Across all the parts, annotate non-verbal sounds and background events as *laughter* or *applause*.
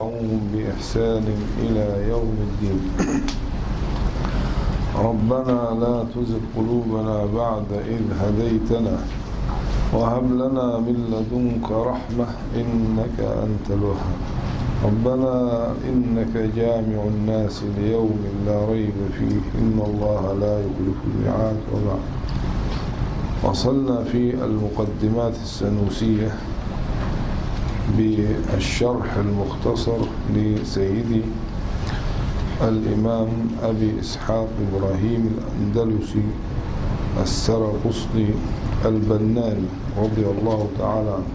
وتبعهم بإحسان إلى يوم الدين. ربنا لا تزغ قلوبنا بعد إذ هديتنا وهب لنا من لدنك رحمة إنك أنت الوهاب. ربنا إنك جامع الناس ليوم لا ريب فيه. إن الله لا يخلف الميعاد وبعد. وصلنا في المقدمات السنوسية. بالشرح المختصر لسيدي الإمام أبي إسحاق إبراهيم الأندلسي السرقسطي البناني رضي الله تعالى عنه.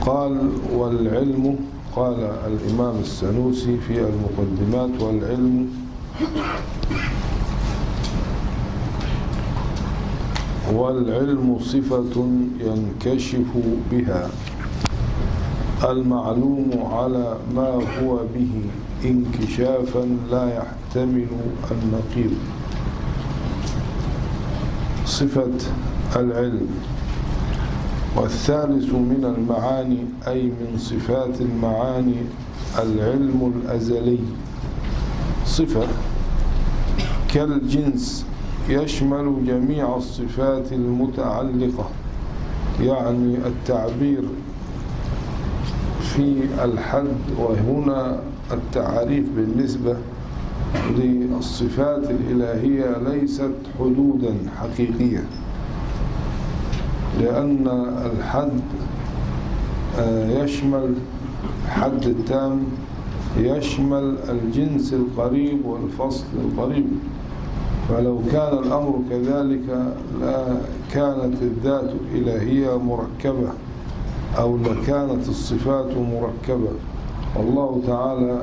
قال والعلم قال الإمام السنوسي في المقدمات والعلم والعلم صفة ينكشف بها المعلوم على ما هو به انكشافا لا يحتمل النقيض. صفة العلم. والثالث من المعاني أي من صفات المعاني العلم الأزلي. صفة كالجنس. يشمل جميع الصفات المتعلقة يعني التعبير في الحد وهنا التعريف بالنسبة للصفات الإلهية ليست حدودا حقيقية لأن الحد يشمل حد التام يشمل الجنس القريب والفصل القريب. فلو كان الأمر كذلك لكانت الذات إلهية مركبة أو لكانت الصفات مركبة. والله تعالى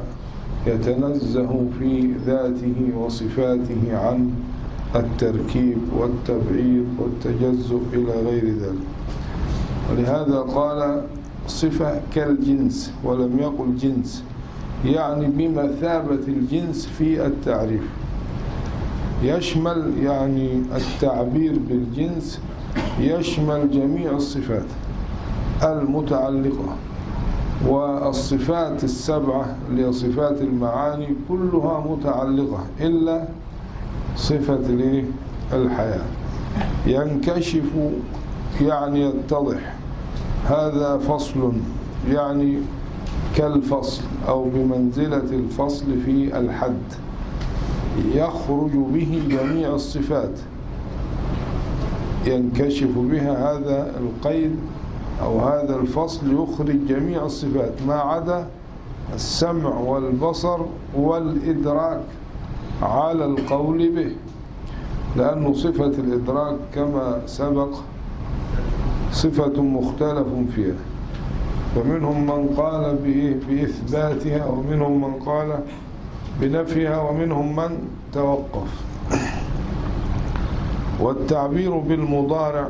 يتنزه في ذاته وصفاته عن التركيب والتبعيض والتجزؤ إلى غير ذلك. ولهذا قال صفة كالجنس ولم يقل جنس يعني بمثابة الجنس في التعريف. يشمل يعني التعبير بالجنس يشمل جميع الصفات المتعلقة والصفات السبعة اللي صفات المعاني كلها متعلقة إلا صفة الحياة. ينكشف يعني يتضح. هذا فصل يعني كالفصل أو بمنزلة الفصل في الحد. يخرج به جميع الصفات. ينكشف بها هذا القيد أو هذا الفصل يخرج جميع الصفات ما عدا السمع والبصر والإدراك على القول به. لأن صفة الإدراك كما سبق صفة مختلف فيها. فمنهم من قال بإثباتها ومنهم من قال بنفيها ومنهم من توقف. والتعبير بالمضارع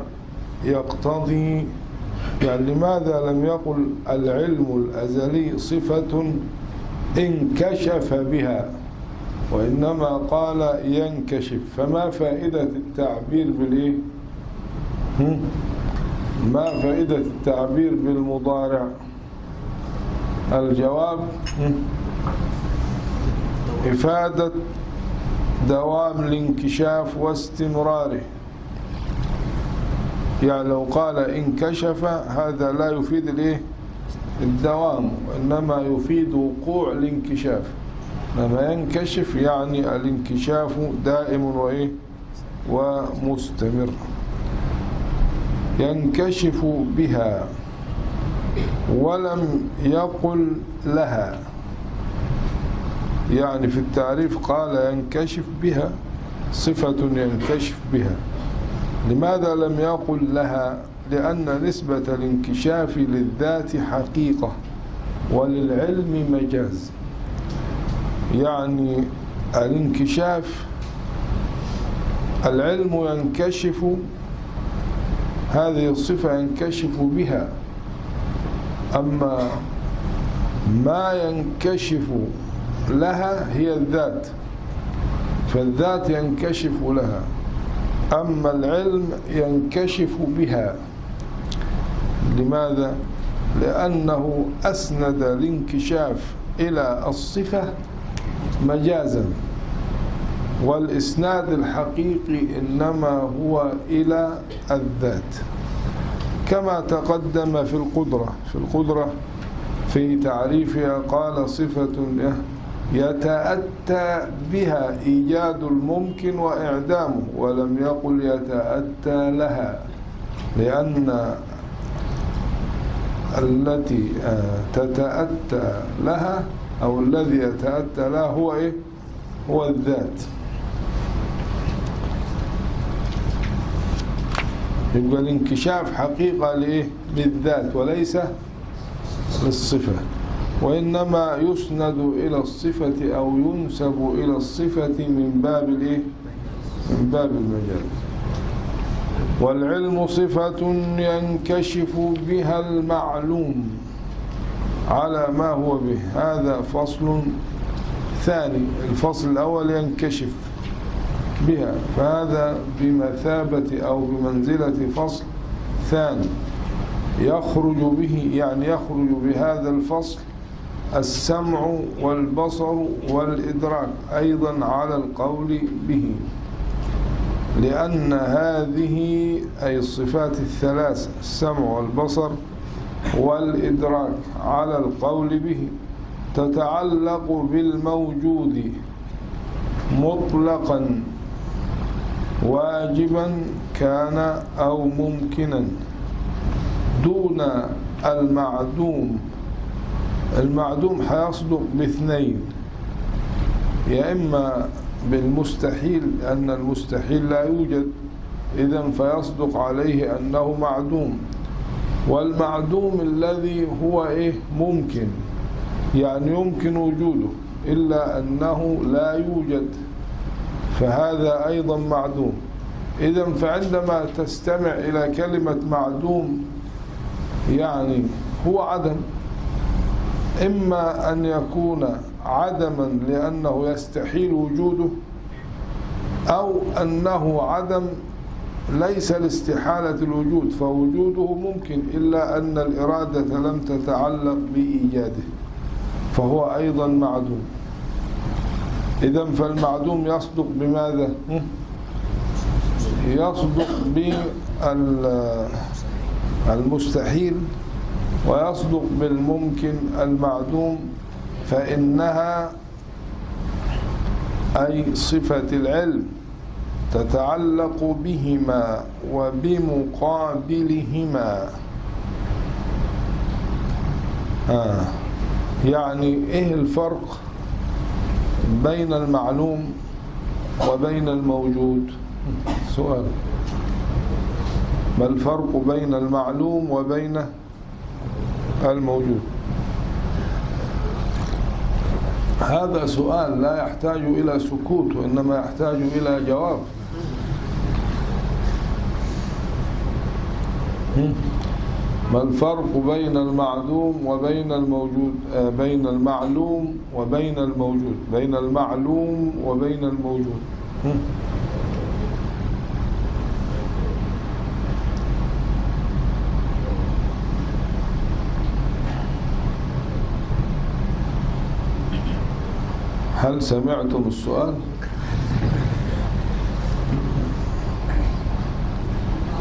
يقتضي يعني لماذا لم يقل العلم الأزلي صفة انكشف بها؟ وإنما قال ينكشف. فما فائدة التعبير بالإيه؟ ما فائدة التعبير بالمضارع؟ الجواب إفادة دوام الانكشاف واستمراره. يعني لو قال انكشف هذا لا يفيد الايه الدوام وإنما يفيد وقوع الانكشاف. لما ينكشف يعني الانكشاف دائم وإيه؟ ومستمر. ينكشف بها ولم يقل لها. يعني في التعريف قال ينكشف بها صفة ينكشف بها. لماذا لم يقل لها؟ لأن نسبة الانكشاف للذات حقيقة وللعلم مجاز. يعني الانكشاف العلم ينكشف هذه الصفة ينكشف بها. أما ما ينكشف لها هي الذات فالذات ينكشف لها أما العلم ينكشف بها. لماذا؟ لأنه أسند الانكشاف إلى الصفة مجازا والإسناد الحقيقي إنما هو إلى الذات. كما تقدم في القدرة في القدرة في تعريفها قال صفة يتأتى بها إيجاد الممكن وإعدامه ولم يقل يتأتى لها لأن التي تتأتى لها أو الذي يتأتى لها هو إيه؟ هو الذات يبقى الانكشاف حقيقة لإيه؟ للذات وليس للصفة وإنما يسند إلى الصفة أو ينسب إلى الصفة من باب الإيه؟ من باب المجال والعلم صفة ينكشف بها المعلوم على ما هو به. هذا فصل ثاني. الفصل الأول ينكشف بها. فهذا بمثابة أو بمنزلة فصل ثاني. يخرج به يعني يخرج بهذا الفصل السمع والبصر والإدراك أيضا على القول به لأن هذه أي الصفات الثلاثة السمع والبصر والإدراك على القول به تتعلق بالموجود مطلقا واجبا كان أو ممكنا دون المعدوم المعدوم حيصدق باثنين. يا إما بالمستحيل أن المستحيل لا يوجد إذا فيصدق عليه أنه معدوم. والمعدوم الذي هو إيه؟ ممكن. يعني يمكن وجوده إلا أنه لا يوجد فهذا أيضا معدوم. إذا فعندما تستمع إلى كلمة معدوم يعني هو عدم. إما أن يكون عدما لأنه يستحيل وجوده أو أنه عدم ليس لاستحالة الوجود فوجوده ممكن إلا أن الإرادة لم تتعلق بإيجاده فهو أيضا معدوم إذا فالمعدوم يصدق بماذا؟ يصدق بالمستحيل ويصدق بالممكن المعدوم فإنها أي صفة العلم تتعلق بهما وبمقابلهما. آه. يعني إيه الفرق بين المعلوم وبين الموجود؟ سؤال. ما الفرق بين المعلوم وبين الموجود هذا سؤال لا يحتاج إلى سكوت وإنما يحتاج إلى جواب. ما الفرق بين المعدوم وبين الموجود؟ بين المعلوم وبين الموجود. بين المعلوم وبين الموجود. هل سمعتم السؤال؟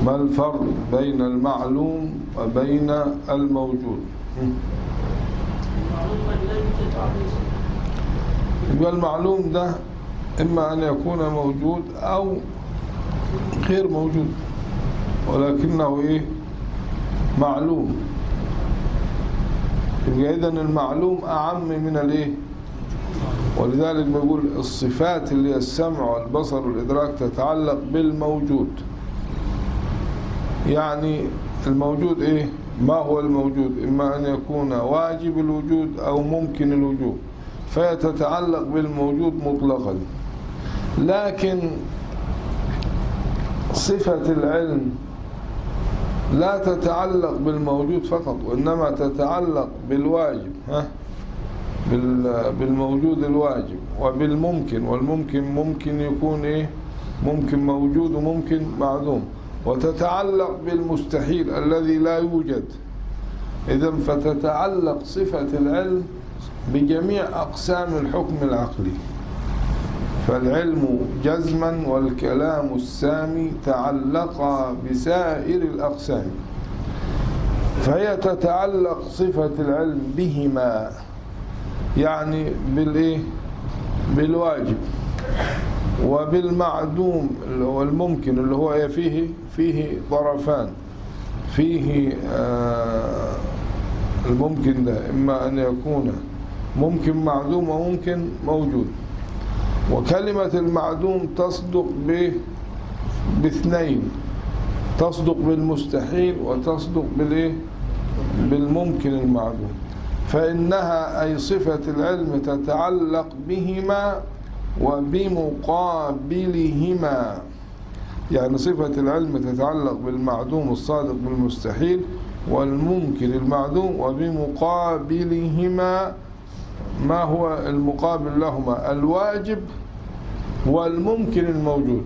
ما الفرق بين المعلوم وبين الموجود؟ يبقى المعلوم ده إما أن يكون موجود أو غير موجود ولكنه إيه؟ معلوم. يبقى إذن المعلوم أعم من الإيه؟ ولذلك بيقول الصفات اللي هي السمع والبصر والإدراك تتعلق بالموجود. يعني الموجود إيه؟ ما هو الموجود؟ إما أن يكون واجب الوجود أو ممكن الوجود. فيتتعلق بالموجود مطلقا. لكن صفة العلم لا تتعلق بالموجود فقط وإنما تتعلق بالواجب ها؟ بالموجود الواجب وبالممكن والممكن ممكن يكون إيه؟ ممكن موجود وممكن معدوم. وتتعلق بالمستحيل الذي لا يوجد. إذا فتتعلق صفة العلم بجميع أقسام الحكم العقلي. فالعلم جزما والكلام السامي تعلقا بسائر الأقسام. فهي تتعلق صفة العلم بهما. يعني بالإيه؟ بالواجب وبالمعدوم اللي هو الممكن اللي هو إيه؟ فيه فيه طرفان فيه آه الممكن ده إما أن يكون ممكن معدوم وممكن موجود. وكلمة المعدوم تصدق ب باثنين تصدق بالمستحيل وتصدق بالإيه؟ بالممكن المعدوم. فإنها أي صفة العلم تتعلق بهما وبمقابلهما. يعني صفة العلم تتعلق بالمعدوم الصادق بالمستحيل والممكن المعدوم وبمقابلهما ما هو المقابل لهما؟ الواجب والممكن الموجود.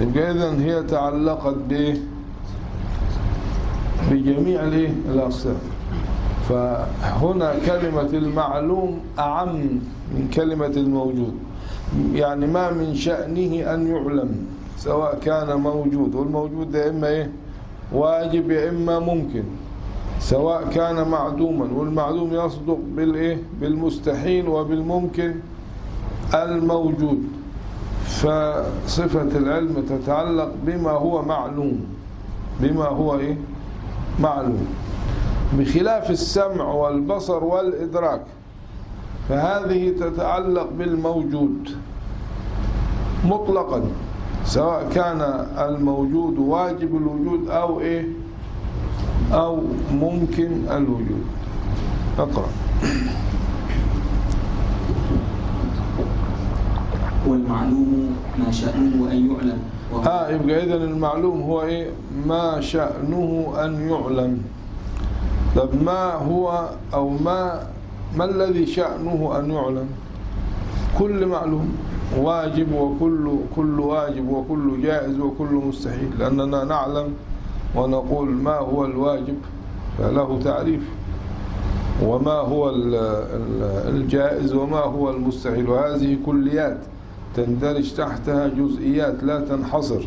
يبقى إذن هي تعلقت ب بجميع الأقسام. فهنا كلمة المعلوم أعم من كلمة الموجود. يعني ما من شأنه أن يعلم سواء كان موجود. والموجود ده إما إيه؟ واجب يا إما ممكن. سواء كان معدوما. والمعدوم يصدق بالإيه؟ بالمستحيل وبالممكن الموجود. فصفة العلم تتعلق بما هو معلوم بما هو إيه؟ معلوم. بخلاف السمع والبصر والإدراك فهذه تتعلق بالموجود مطلقا سواء كان الموجود واجب الوجود أو إيه؟ أو ممكن الوجود. اقرأ. والمعلوم ما شأنه أن يعلم. وهو آه يبقى إذن المعلوم هو إيه؟ ما شأنه أن يعلم. طب ما هو أو ما ما الذي شأنه أن يعلم؟ كل معلوم واجب وكل كل واجب وكل جائز وكل مستحيل. لأننا نعلم ونقول ما هو الواجب فله تعريف. وما هو ال- ال- الجائز وما هو المستحيل. وهذه كليات. تندرج تحتها جزئيات لا تنحصر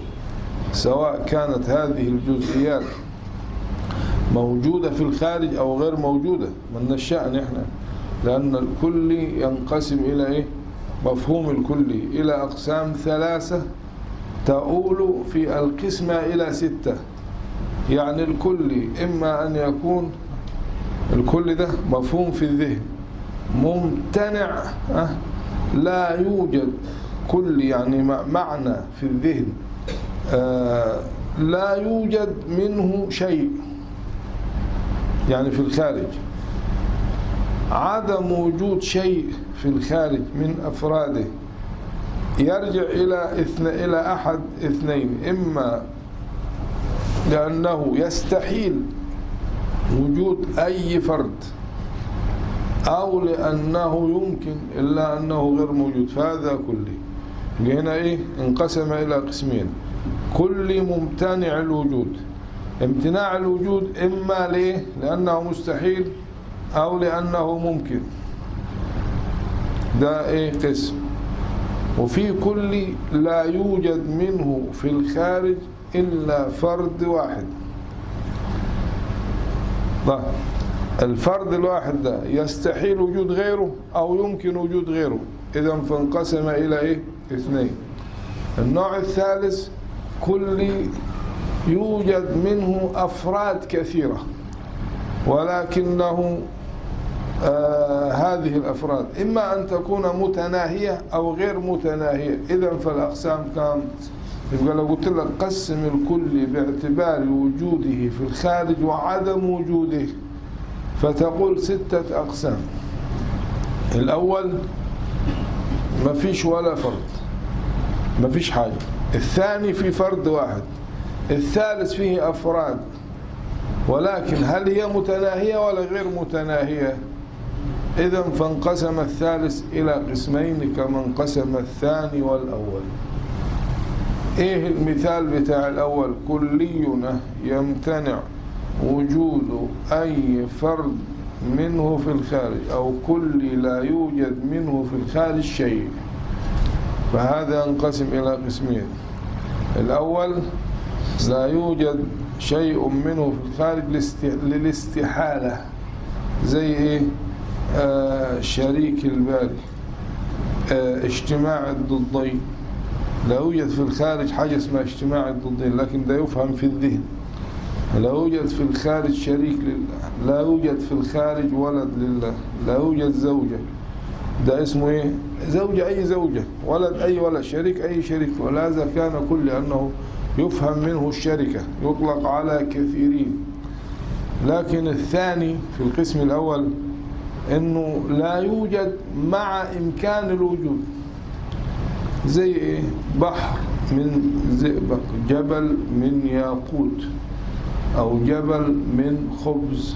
سواء كانت هذه الجزئيات موجودة في الخارج أو غير موجودة من الشأن إحنا لأن الكل ينقسم إلى إيه؟ مفهوم الكلي إلى أقسام ثلاثة تؤول في القسمة إلى ستة. يعني الكل إما أن يكون الكل ده مفهوم في الذهن ممتنع لا يوجد كل يعني معنى في الذهن آه لا يوجد منه شيء يعني في الخارج. عدم وجود شيء في الخارج من أفراده يرجع إلى اثن إلى أحد اثنين إما لأنه يستحيل وجود أي فرد أو لأنه يمكن إلا أنه غير موجود. فهذا كلي هنا إيه؟ انقسم إلى قسمين. كل ممتنع الوجود. امتناع الوجود إما ليه؟ لأنه مستحيل أو لأنه ممكن. ده إيه؟ قسم. وفي كل لا يوجد منه في الخارج إلا فرد واحد. طيب الفرد الواحد ده يستحيل وجود غيره أو يمكن وجود غيره. إذا فانقسم إلى إيه؟ اثنين. النوع الثالث كل يوجد منه أفراد كثيرة ولكنه آه هذه الأفراد إما أن تكون متناهية أو غير متناهية. إذا فالأقسام كام يبقى لو قلت لك قسم الكل باعتبار وجوده في الخارج وعدم وجوده فتقول ستة أقسام. الأول ما فيش ولا فرد. ما فيش حاجة. الثاني في فرد واحد. الثالث فيه أفراد. ولكن هل هي متناهية ولا غير متناهية؟ إذا فانقسم الثالث إلى قسمين كما انقسم الثاني والأول. إيه المثال بتاع الأول؟ كلي يمتنع وجود أي فرد منه في الخارج أو كل لا يوجد منه في الخارج شيء. فهذا ينقسم إلى قسمين. الأول لا يوجد شيء منه في الخارج للاستحالة زي إيه؟ آه شريك البال آه اجتماع الضدين. لا يوجد في الخارج حاجة اسمها اجتماع الضدين لكن ده يفهم في الذهن. لا يوجد في الخارج شريك لله لا يوجد في الخارج ولد لله. لا يوجد زوجة. ده اسمه إيه؟ زوجة أي زوجة. ولد أي ولد. شريك أي شريك. ولهذا كان كل لأنه يفهم منه الشركة. يطلق على كثيرين. لكن الثاني في القسم الأول إنه لا يوجد مع إمكان الوجود. زي إيه؟ بحر من زئبق جبل من ياقوت. أو جبل من خبز.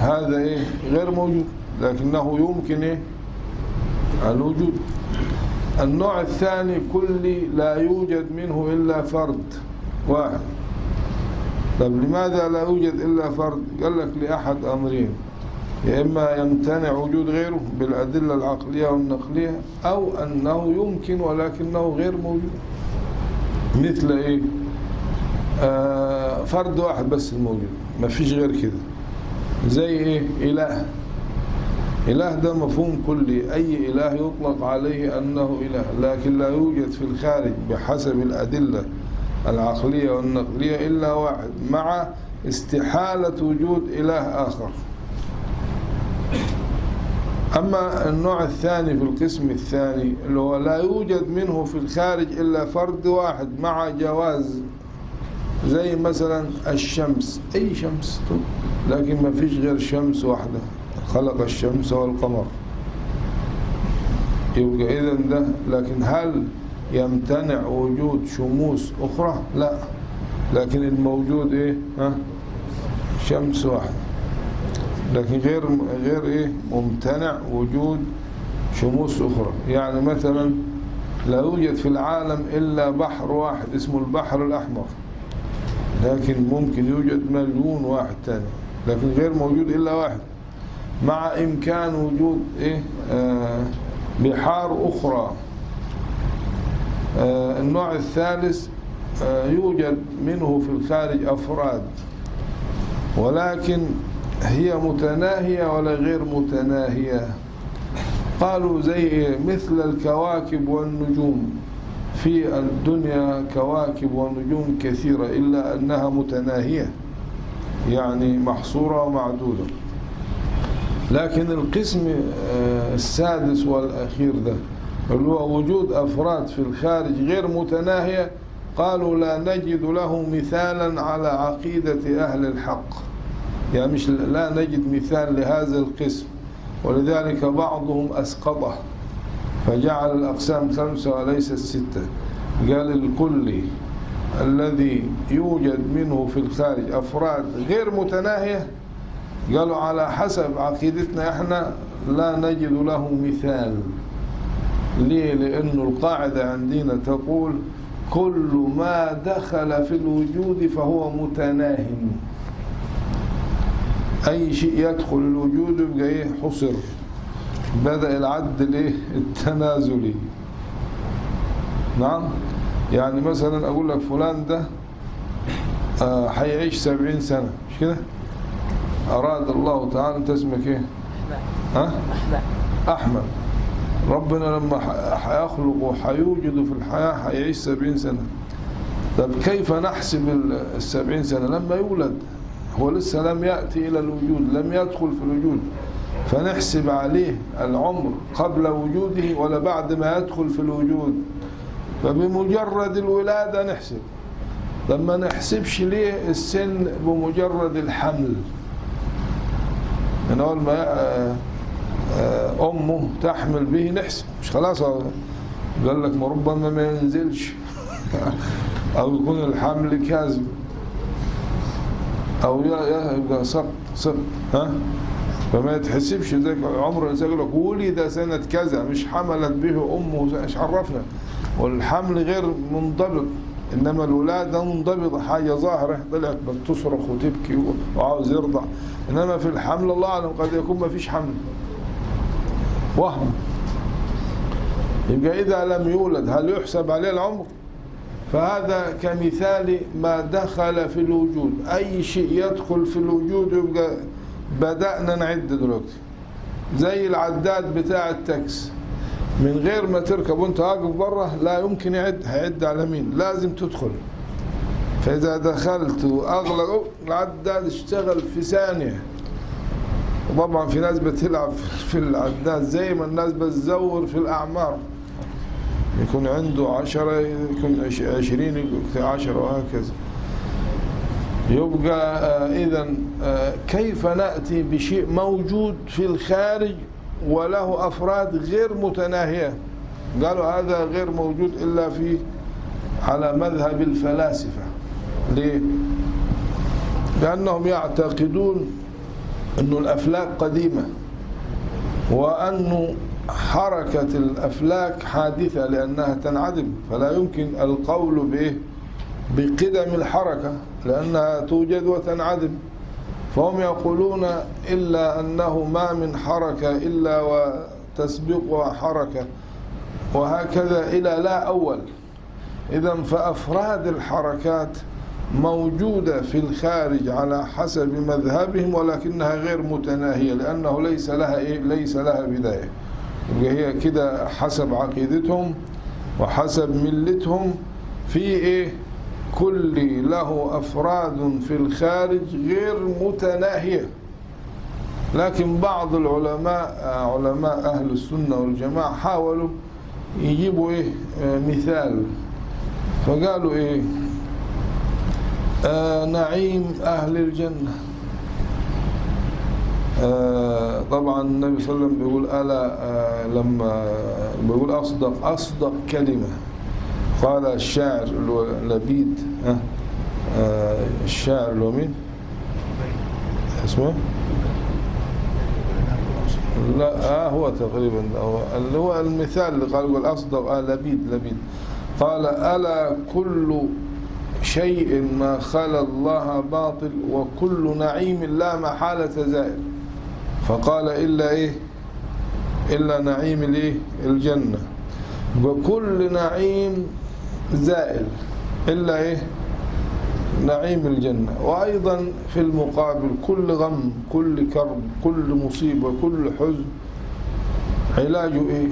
هذا إيه؟ غير موجود لكنه يمكن إيه؟ الوجود. النوع الثاني كل لا يوجد منه إلا فرد واحد. طب لماذا لا يوجد إلا فرد؟ قال لك لأحد أمرين. يا إما يمتنع وجود غيره بالأدلة العقلية والنقلية أو أنه يمكن ولكنه غير موجود. مثل إيه؟ آه فرد واحد بس الموجود. ما فيش غير كده. زي إيه؟ إله. إله ده مفهوم كلي. أي إله يطلق عليه أنه إله. لكن لا يوجد في الخارج بحسب الأدلة العقلية والنقلية إلا واحد مع استحالة وجود إله آخر. أما النوع الثاني في القسم الثاني اللي هو لا يوجد منه في الخارج إلا فرد واحد مع جواز زي مثلا الشمس. أي شمس لكن ما فيش غير شمس واحدة. خلق الشمس والقمر. يبقى إذا ده. لكن هل يمتنع وجود شموس أخرى؟ لا. لكن الموجود إيه؟ ها؟ شمس واحدة. لكن غير غير إيه؟ ممتنع وجود شموس أخرى. يعني مثلا لا يوجد في العالم إلا بحر واحد اسمه البحر الأحمر. لكن ممكن يوجد مليون واحد ثاني لكن غير موجود إلا واحد. مع إمكان وجود إيه؟ آه بحار أخرى. آه النوع الثالث آه يوجد منه في الخارج أفراد. ولكن هي متناهية ولا غير متناهية؟ قالوا زي مثل الكواكب والنجوم. في الدنيا كواكب ونجوم كثيرة إلا أنها متناهية يعني محصورة ومعدودة. لكن القسم السادس والأخير ده اللي هو وجود أفراد في الخارج غير متناهية قالوا لا نجد له مثالا على عقيدة أهل الحق. يعني مش لا نجد مثال لهذا القسم ولذلك بعضهم أسقطه. فجعل الأقسام خمسة وليس ستة. قال الكل الذي يوجد منه في الخارج أفراد غير متناهية قالوا على حسب عقيدتنا إحنا لا نجد له مثال. ليه؟ لأنه القاعدة عندنا تقول كل ما دخل في الوجود فهو متناهٍ أي شيء يدخل الوجود يبقى إيه؟ حصر. بدأ العد الإيه التنازلي نعم؟ يعني مثلا أقول لك فلان ده آه حيعيش سبعين سنة. مش كده؟ أراد الله تعالى أنت اسمك إيه؟ ها؟ أحمد. ربنا لما حيخلق وحيوجد في الحياة حيعيش سبعين سنة. طب كيف نحسب السبعين سنة؟ لما يولد. هو لسه لم يأتي إلى الوجود لم يدخل في الوجود. فنحسب عليه العمر قبل وجوده ولا بعد ما يدخل في الوجود. فبمجرد الولادة نحسب. لما نحسبش ليه السن بمجرد الحمل. من أول ما أمه تحمل به نحسب. مش خلاص قال لك ما ربما ما ينزلش. *laughs* أو يكون الحمل كاذب. أو يبقى سقط سقط. ها؟ فما يتحسبش ذاك عمر الانسان يقول لك ولد سنة كذا مش حملت به أمه مش عرفنا. والحمل غير منضبط إنما الولادة منضبطة حاجة ظاهرة. طلعت بتصرخ وتبكي وعاوز يرضع. إنما في الحمل الله أعلم قد يكون ما فيش حمل. وهم. يبقى إذا لم يولد هل يحسب عليه العمر؟ فهذا كمثال ما دخل في الوجود. أي شيء يدخل في الوجود يبقى بدأنا نعد دلوقتي. زي العداد بتاع التاكس. من غير ما تركب وانت واقف بره لا يمكن يعد هيعد على مين؟ لازم تدخل. فإذا دخلت وأغلق العداد اشتغل في ثانية. طبعا في ناس بتلعب في العداد زي ما الناس بتزور في الأعمار. يكون عنده عشرة يكون عشرين يكون عشرة وهكذا. يبقى إذا كيف نأتي بشيء موجود في الخارج وله أفراد غير متناهية قالوا هذا غير موجود إلا في على مذهب الفلاسفة ليه؟ لأنهم يعتقدون أن الأفلاك قديمة وأن حركة الأفلاك حادثة لأنها تنعدم فلا يمكن القول بإيه؟ بقدم الحركة لأنها توجد وتنعدم. فهم يقولون إلا أنه ما من حركة إلا وتسبقها حركة وهكذا إلى لا أول. إذا فأفراد الحركات موجودة في الخارج على حسب مذهبهم ولكنها غير متناهية لأنه ليس لها إيه؟ ليس لها بداية. هي كده حسب عقيدتهم وحسب ملتهم في إيه؟ كل له أفراد في الخارج غير متناهية. لكن بعض العلماء علماء أهل السنة والجماعة حاولوا يجيبوا إيه مثال. فقالوا إيه آه نعيم أهل الجنة. آه طبعا النبي صلى الله عليه وسلم بيقول ألا آه لما بيقول أصدق أصدق كلمة. قال الشاعر لبيد آه الشاعر اللي هو مين اسمه؟ لا آه هو تقريبا هو اللي هو المثال اللي قال أصدق آه لبيد لبيد. قال ألا كل شيء ما خلا الله باطل وكل نعيم لا محالة زائل؟ فقال إلا إيه؟ إلا نعيم الإيه؟ الجنة. وكل نعيم زائل. إلا إيه؟ نعيم الجنة. وأيضا في المقابل كل غم كل كرب كل مصيبة كل حزن. علاجه إيه؟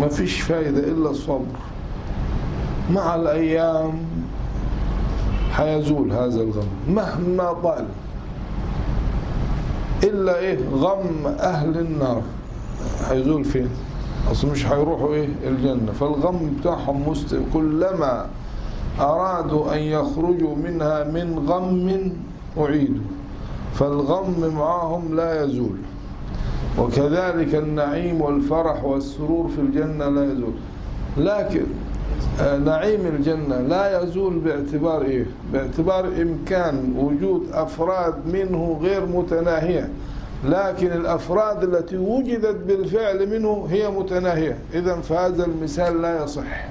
ما فيش فايدة إلا الصبر. مع الأيام حيزول هذا الغم مهما طال. إلا إيه؟ غم أهل النار. حيزول فين؟ أصل مش هيروحوا إيه؟ الجنة. فالغم بتاعهم مست كلما أرادوا أن يخرجوا منها من غم أعيدوا. فالغم معهم لا يزول. وكذلك النعيم والفرح والسرور في الجنة لا يزول. لكن نعيم الجنة لا يزول باعتبار إيه؟ باعتبار إمكان وجود أفراد منه غير متناهية. لكن الأفراد التي وجدت بالفعل منه هي متناهية. إذا فهذا المثال لا يصح.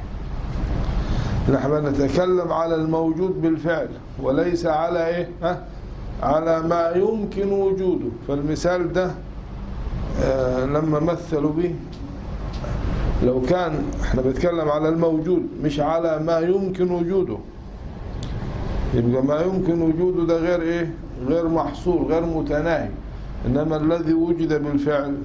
نحن نتكلم على الموجود بالفعل وليس على إيه؟ ها؟ على ما يمكن وجوده. فالمثال ده آه لما مثلوا به. لو كان إحنا بنتكلم على الموجود مش على ما يمكن وجوده. يبقى ما يمكن وجوده ده غير إيه؟ غير محصور غير متناهي. إنما الذي وجد بالفعل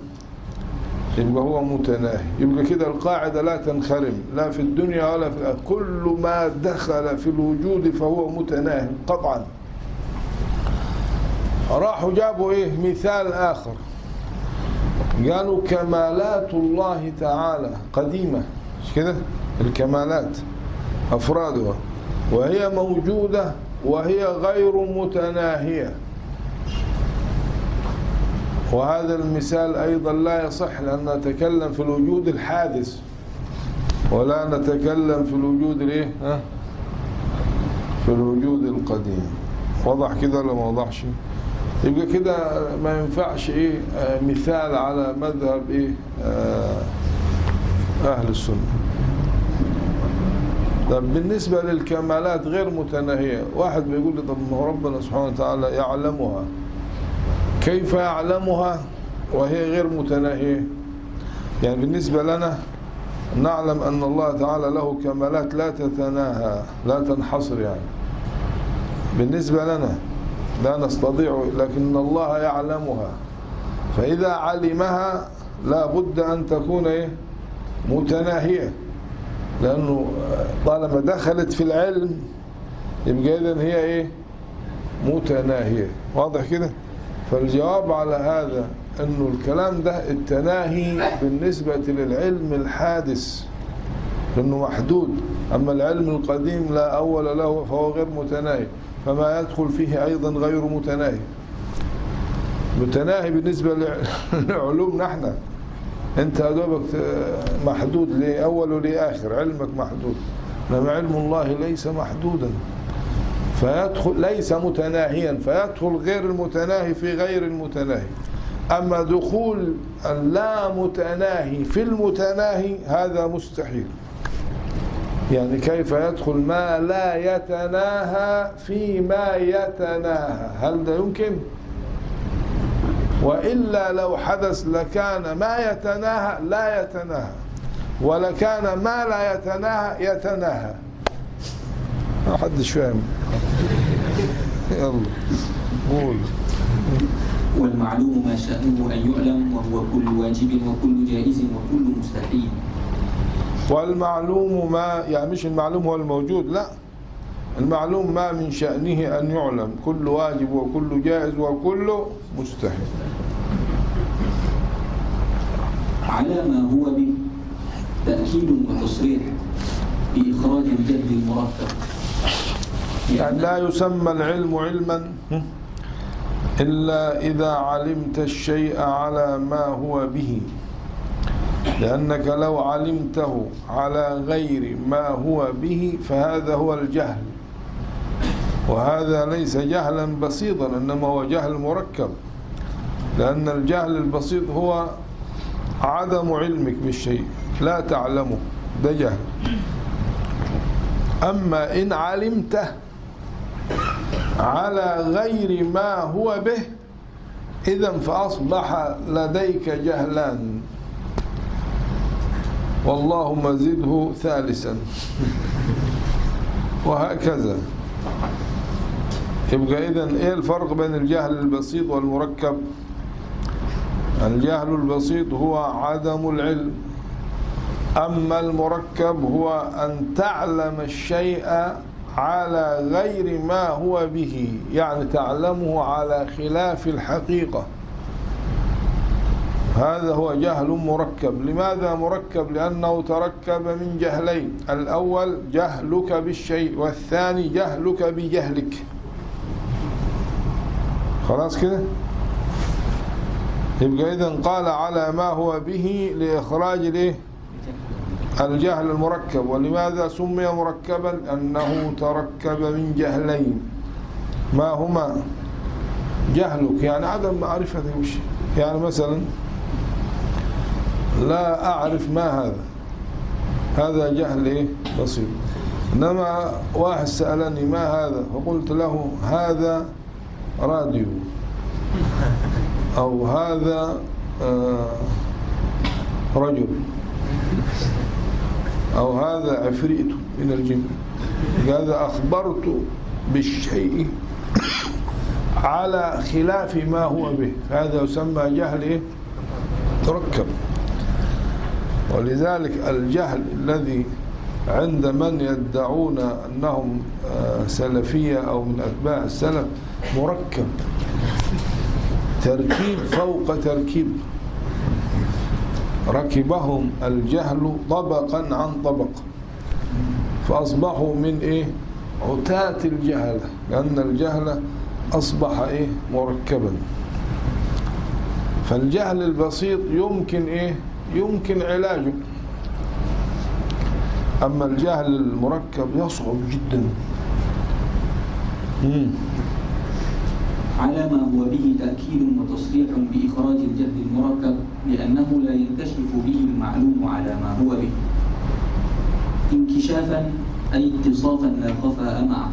يبقى هو متناهي. يبقى كده القاعدة لا تنخرم لا في الدنيا ولا في الآخرة. كل ما دخل في الوجود فهو متناهي قطعا. راحوا جابوا إيه؟ مثال آخر. قالوا كمالات الله تعالى قديمة. مش كده؟ الكمالات أفرادها. وهي موجودة وهي غير متناهية. وهذا المثال أيضا لا يصح لأن نتكلم في الوجود الحادث. ولا نتكلم في الوجود الإيه؟ في الوجود القديم. وضح كده ولا ما وضحش؟ يبقى كده ما ينفعش إيه؟ آه مثال على مذهب إيه؟ آه أهل السنة. طب بالنسبة للكمالات غير متناهية واحد بيقول لي طب ما ربنا سبحانه وتعالى يعلمها. كيف يعلمها وهي غير متناهية؟ يعني بالنسبة لنا نعلم أن الله تعالى له كمالات لا تتناهى لا تنحصر يعني. بالنسبة لنا لا نستطيع لكن الله يعلمها. فإذا علمها لا بد أن تكون إيه؟ متناهية. لأنه طالما دخلت في العلم يبقى إذن هي إيه؟ متناهية. واضح كده؟ فالجواب على هذا أنه الكلام ده التناهي بالنسبة للعلم الحادث لأنه محدود. أما العلم القديم لا أول له فهو غير متناهي فما يدخل فيه أيضا غير متناهي. متناهي بالنسبة *laughs* لعلومنا إحنا. أنت دوبك محدود لأول ولآخر علمك محدود. إنما علم الله ليس محدودا. فيدخل ليس متناهيا فيدخل غير المتناهي في غير المتناهي. أما دخول اللا متناهي في المتناهي هذا مستحيل. يعني كيف يدخل ما لا يتناهى فيما يتناهى؟ هل ده يمكن؟ وإلا لو حدث لكان ما يتناهى لا يتناهى. ولكان ما لا يتناهى يتناهى. ما حدش فاهم يلا قول. والمعلوم ما شأنه أن يعلم وهو كل واجب وكل جائز وكل مستحيل. والمعلوم ما يعني مش المعلوم هو الموجود لا. المعلوم ما من شأنه أن يعلم كل واجب وكل جائز وكل مستحيل. على ما هو به تأكيد وتصريح بإخراج الجد المركب يعني لا يسمى العلم علما إلا إذا علمت الشيء على ما هو به. لأنك لو علمته على غير ما هو به فهذا هو الجهل. وهذا ليس جهلا بسيطا إنما هو جهل مركب. لأن الجهل البسيط هو عدم علمك بالشيء. لا تعلمه ده جهل. أما إن علمته على غير ما هو به إذا فأصبح لديك جهلان واللهم زده ثالثا. *laughs* وهكذا. يبقى إذا إيه الفرق بين الجهل البسيط والمركب؟ الجهل البسيط هو عدم العلم. أما المركب هو أن تعلم الشيء على غير ما هو به يعني تعلمه على خلاف الحقيقة. هذا هو جهل مركب. لماذا مركب؟ لأنه تركب من جهلين. الأول جهلك بالشيء والثاني جهلك بجهلك. خلاص كده؟ يبقى إذن قال على ما هو به لإخراج الايه الجهل المركب ولماذا سمي مركبا؟ أنه تركب من جهلين. ما هما؟ جهلك. يعني عدم معرفة الشيء يعني مثلا لا أعرف ما هذا. هذا جهل إيه؟ بسيط. إنما واحد سألني ما هذا فقلت له هذا راديو. أو هذا آه رجل. أو هذا عفريت من الجن. هذا أخبرت بالشيء على خلاف ما هو به. هذا يسمى جهل إيه؟ تركب. ولذلك الجهل الذي عند من يدعون أنهم سلفية أو من أتباع السلف مركب. تركيب فوق تركيب. ركبهم الجهل طبقا عن طبق. فأصبحوا من إيه؟ عتاة الجهل لأن الجهل أصبح إيه؟ مركبا. فالجهل البسيط يمكن إيه؟ يمكن علاجه. أما الجهل المركب يصعب جدا. مم. على ما هو به تأكيد وتصريح بإخراج الجهل المركب لأنه لا ينكشف به المعلوم على ما هو به. انكشافا أي اتصافا لا خفاء معه.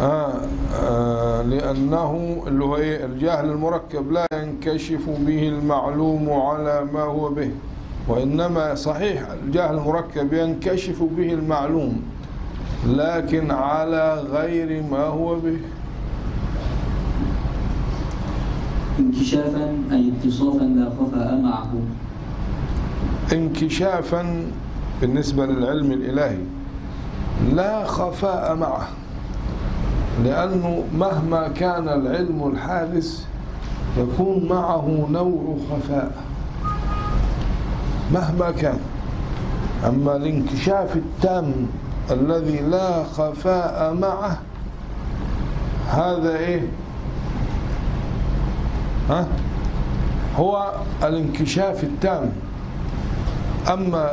آه آه لأنه اللي هو إيه الجهل المركب لا ينكشف به المعلوم على ما هو به وإنما صحيح الجهل المركب ينكشف به المعلوم لكن على غير ما هو به. انكشافا أي اتصافا لا خفاء معه. انكشافا بالنسبة للعلم الإلهي لا خفاء معه لأنه مهما كان العلم الحادث يكون معه نوع خفاء مهما كان. أما الانكشاف التام الذي لا خفاء معه هذا إيه؟ ها؟ هو الانكشاف التام. أما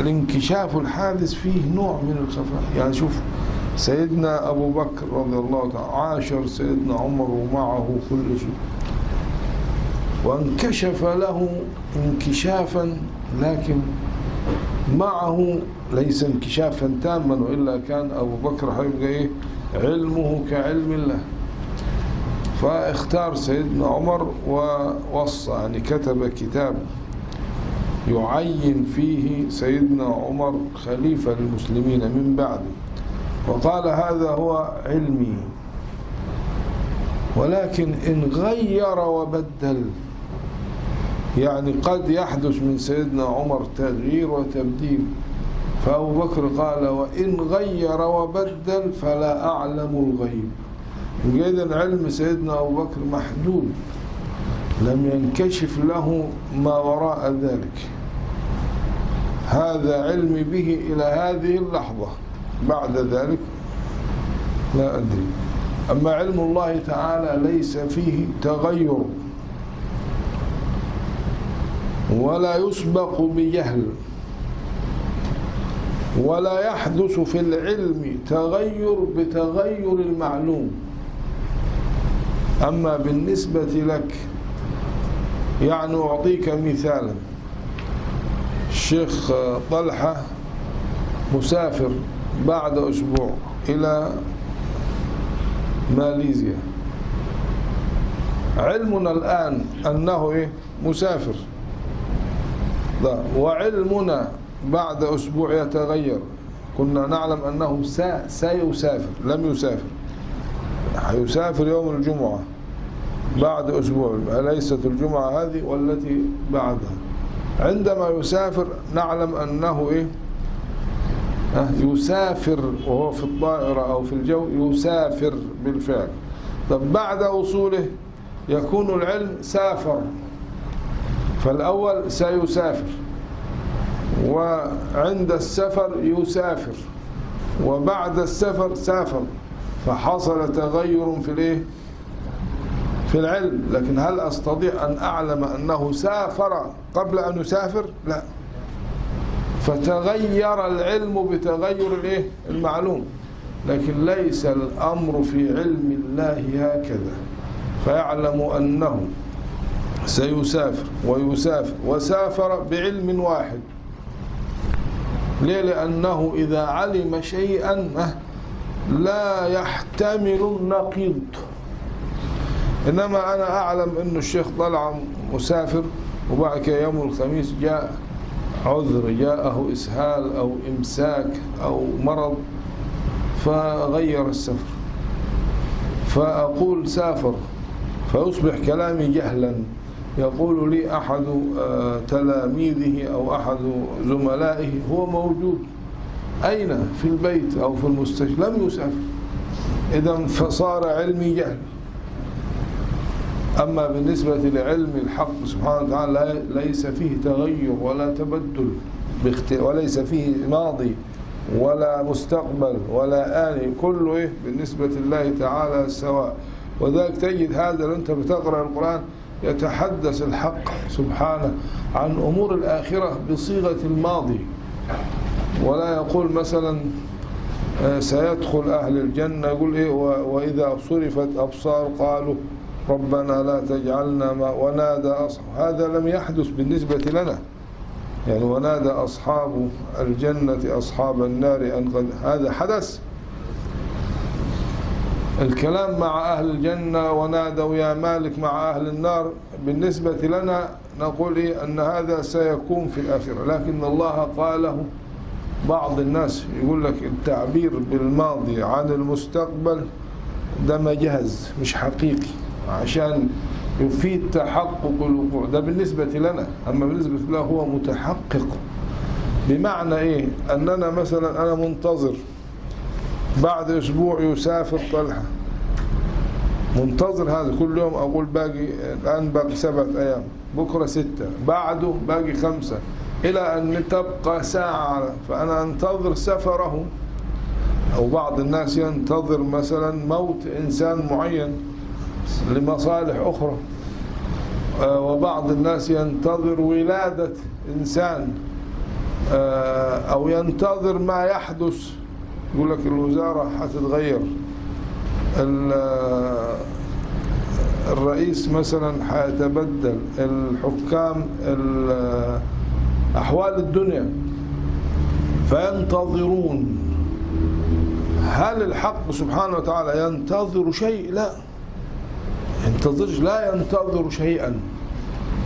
الانكشاف الحادث فيه نوع من الخفاء. يعني شوف سيدنا أبو بكر رضي الله تعالى عاشر سيدنا عمر ومعه كل شيء. وانكشف له انكشافا لكن معه ليس انكشافا تاما وإلا كان أبو بكر هيبقى إيه؟ علمه كعلم الله. فاختار سيدنا عمر ووصى يعني كتب كتاب يعين فيه سيدنا عمر خليفة للمسلمين من بعده وقال هذا هو علمي. ولكن إن غير وبدل يعني قد يحدث من سيدنا عمر تغيير وتبديل. فأبو بكر قال وإن غير وبدل فلا أعلم الغيب. إذا علم سيدنا أبو بكر محدود. لم ينكشف له ما وراء ذلك. هذا علمي به إلى هذه اللحظة. بعد ذلك لا أدري. أما علم الله تعالى ليس فيه تغير. ولا يسبق بجهل. ولا يحدث في العلم تغير بتغير المعلوم. أما بالنسبة لك يعني أعطيك مثالا. الشيخ طلحة مسافر بعد أسبوع إلى ماليزيا. علمنا الآن أنه إيه؟ مسافر. وعلمنا بعد أسبوع يتغير. كنا نعلم أنه سا سيسافر لم يسافر. حيسافر يوم الجمعة بعد أسبوع أليست الجمعة هذه والتي بعدها؟ عندما يسافر نعلم أنه إيه؟ يسافر وهو في الطائرة أو في الجو يسافر بالفعل. طب بعد وصوله يكون العلم سافر. فالأول سيسافر. وعند السفر يسافر. وبعد السفر سافر. فحصل تغير في الايه؟ في العلم. لكن هل أستطيع أن أعلم أنه سافر قبل أن يسافر؟ لا. فتغير العلم بتغير الايه؟ المعلوم. لكن ليس الأمر في علم الله هكذا. فيعلم أنه سيسافر ويسافر وسافر بعلم واحد. ليه؟ لأنه إذا علم شيئا لا يحتمل النقيض. إنما أنا أعلم أن الشيخ طلع مسافر وبعد يوم الخميس جاء عذر جاءه إسهال أو إمساك أو مرض فغير السفر. فأقول سافر فيصبح كلامي جهلا. يقول لي أحد تلاميذه أو أحد زملائه هو موجود. أين؟ في البيت أو في المستشفى. لم يسافر إذا فصار علمي جهل. أما بالنسبة لعلم الحق سبحانه وتعالى ليس فيه تغير ولا تبدل وليس فيه ماضي ولا مستقبل ولا آني كله إيه؟ بالنسبة لله تعالى سواء. وذلك تجد هذا لو أنت بتقرأ القرآن يتحدث الحق سبحانه عن أمور الآخرة بصيغة الماضي. ولا يقول مثلا سيدخل أهل الجنة. يقول إيه وإذا صرفت أبصار قالوا ربنا لا تجعلنا ما ونادى أصحاب هذا لم يحدث بالنسبة لنا. يعني ونادى أصحاب الجنة أصحاب النار أن قد هذا حدث. الكلام مع أهل الجنة ونادوا يا مالك مع أهل النار بالنسبة لنا نقول إيه أن هذا سيكون في الآخرة. لكن الله قاله بعض الناس يقول لك التعبير بالماضي عن المستقبل ده مجاز مش حقيقي عشان يفيد تحقق الوقوع. ده بالنسبة لنا أما بالنسبة له هو متحقق. بمعنى إيه؟ أننا مثلا أنا منتظر بعد أسبوع يسافر طلحة. منتظر هذا كل يوم أقول باقي الآن باقي سبعة أيام بكرة ستة بعده باقي خمسة. إلى أن تبقى ساعة. فأنا أنتظر سفره. أو بعض الناس ينتظر مثلا موت إنسان معين لمصالح أخرى. آه، وبعض الناس ينتظر ولادة إنسان. آه، أو ينتظر ما يحدث. يقول لك الوزارة هتتغير ال- الرئيس مثلا هيتبدل الحكام ال- أحوال الدنيا. فينتظرون. هل الحق سبحانه وتعالى ينتظر شيء؟ لا. ينتظرش لا ينتظر شيئا.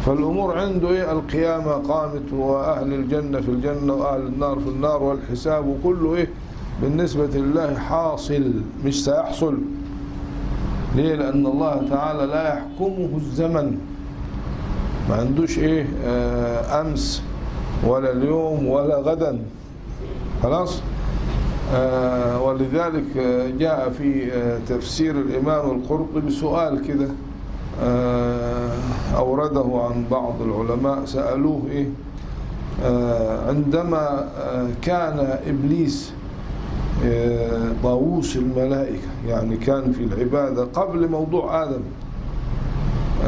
فالأمور عنده إيه؟ القيامة قامت وأهل الجنة في الجنة وأهل النار في النار والحساب وكله إيه؟ بالنسبة لله حاصل مش سيحصل. ليه؟ لأن الله تعالى لا يحكمه الزمن. ما عندوش إيه؟ آه أمس. ولا اليوم ولا غدا. خلاص؟ آه ولذلك آه جاء في آه تفسير الإمام القرطبي سؤال كده أورده عن بعض العلماء سألوه إيه عندما كان إبليس طاووس الملائكة يعني كان في العبادة قبل موضوع آدم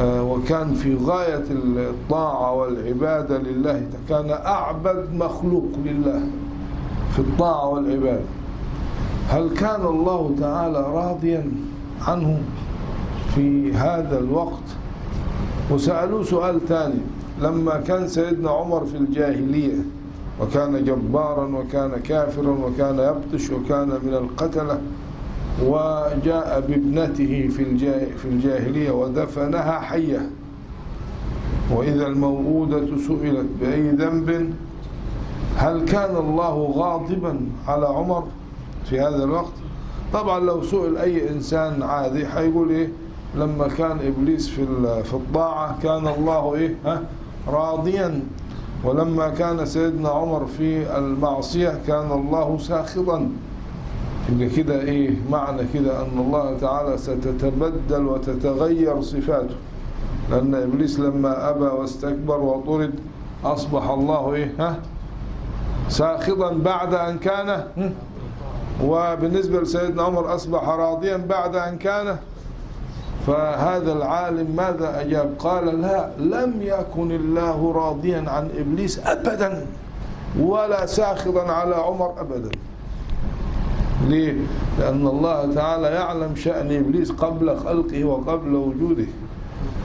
وكان في غاية الطاعة والعبادة لله كان أعبد مخلوق لله في الطاعة والعبادة. هل كان الله تعالى راضيا عنه في هذا الوقت؟ وسألوه سؤال ثاني. لما كان سيدنا عمر في الجاهلية وكان جبارا وكان كافرا وكان يبطش وكان من القتلة وجاء بابنته في في الجاهلية ودفنها حية. وإذا الموءودة سئلت بأي ذنب هل كان الله غاضبا على عمر في هذا الوقت؟ طبعا لو سئل أي إنسان عادي حيقول إيه؟ لما كان إبليس في في الطاعة كان الله إيه؟ ها؟ راضيا. ولما كان سيدنا عمر في المعصية كان الله ساخطا. يبقى كده إيه؟ معنى كده أن الله تعالى ستتبدل وتتغير صفاته. لأن إبليس لما أبى واستكبر وطرد أصبح الله إيه؟ ها؟ ساخطا بعد أن كان هم؟ وبالنسبة لسيدنا عمر أصبح راضيا بعد أن كان. فهذا العالم ماذا أجاب؟ قال لا لم يكن الله راضيا عن إبليس أبدا ولا ساخطا على عمر أبدا. ليه؟ لأن الله تعالى يعلم شأن إبليس قبل خلقه وقبل وجوده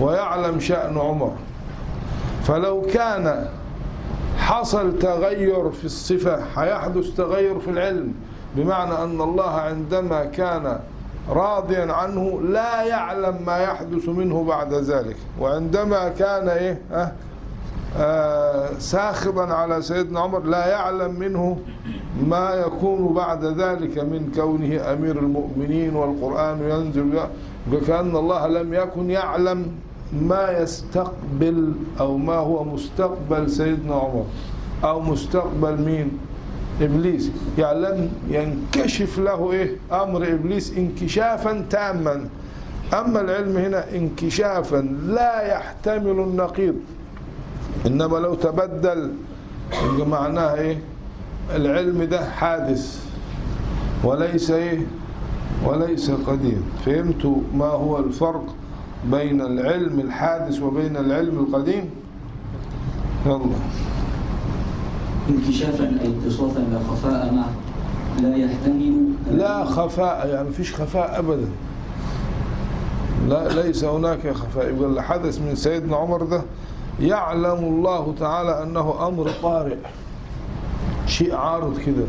ويعلم شأن عمر. فلو كان حصل تغير في الصفة حيحدث تغير في العلم بمعنى أن الله عندما كان راضيا عنه لا يعلم ما يحدث منه بعد ذلك. وعندما كان إيه؟ آه ساخطا على سيدنا عمر لا يعلم منه ما يكون بعد ذلك من كونه أمير المؤمنين والقرآن ينزل وكأن الله لم يكن يعلم ما يستقبل أو ما هو مستقبل سيدنا عمر أو مستقبل مين؟ إبليس. يعني لم ينكشف له إيه؟ أمر إبليس انكشافا تاما. أما العلم هنا انكشافا لا يحتمل النقيض. إنما لو تبدل معناه إيه؟ العلم ده حادث وليس إيه؟ وليس قديم فهمتوا ما هو الفرق بين العلم الحادث وبين العلم القديم؟ يلا. انكشافا أي اتصافا لا خفاء معه لا يحتمل لا خفاء يعني مفيش خفاء أبدا. لا ليس هناك خفاء. يبقى اللي حدث من سيدنا عمر ده يعلم الله تعالى أنه أمر طارئ. شيء عارض كده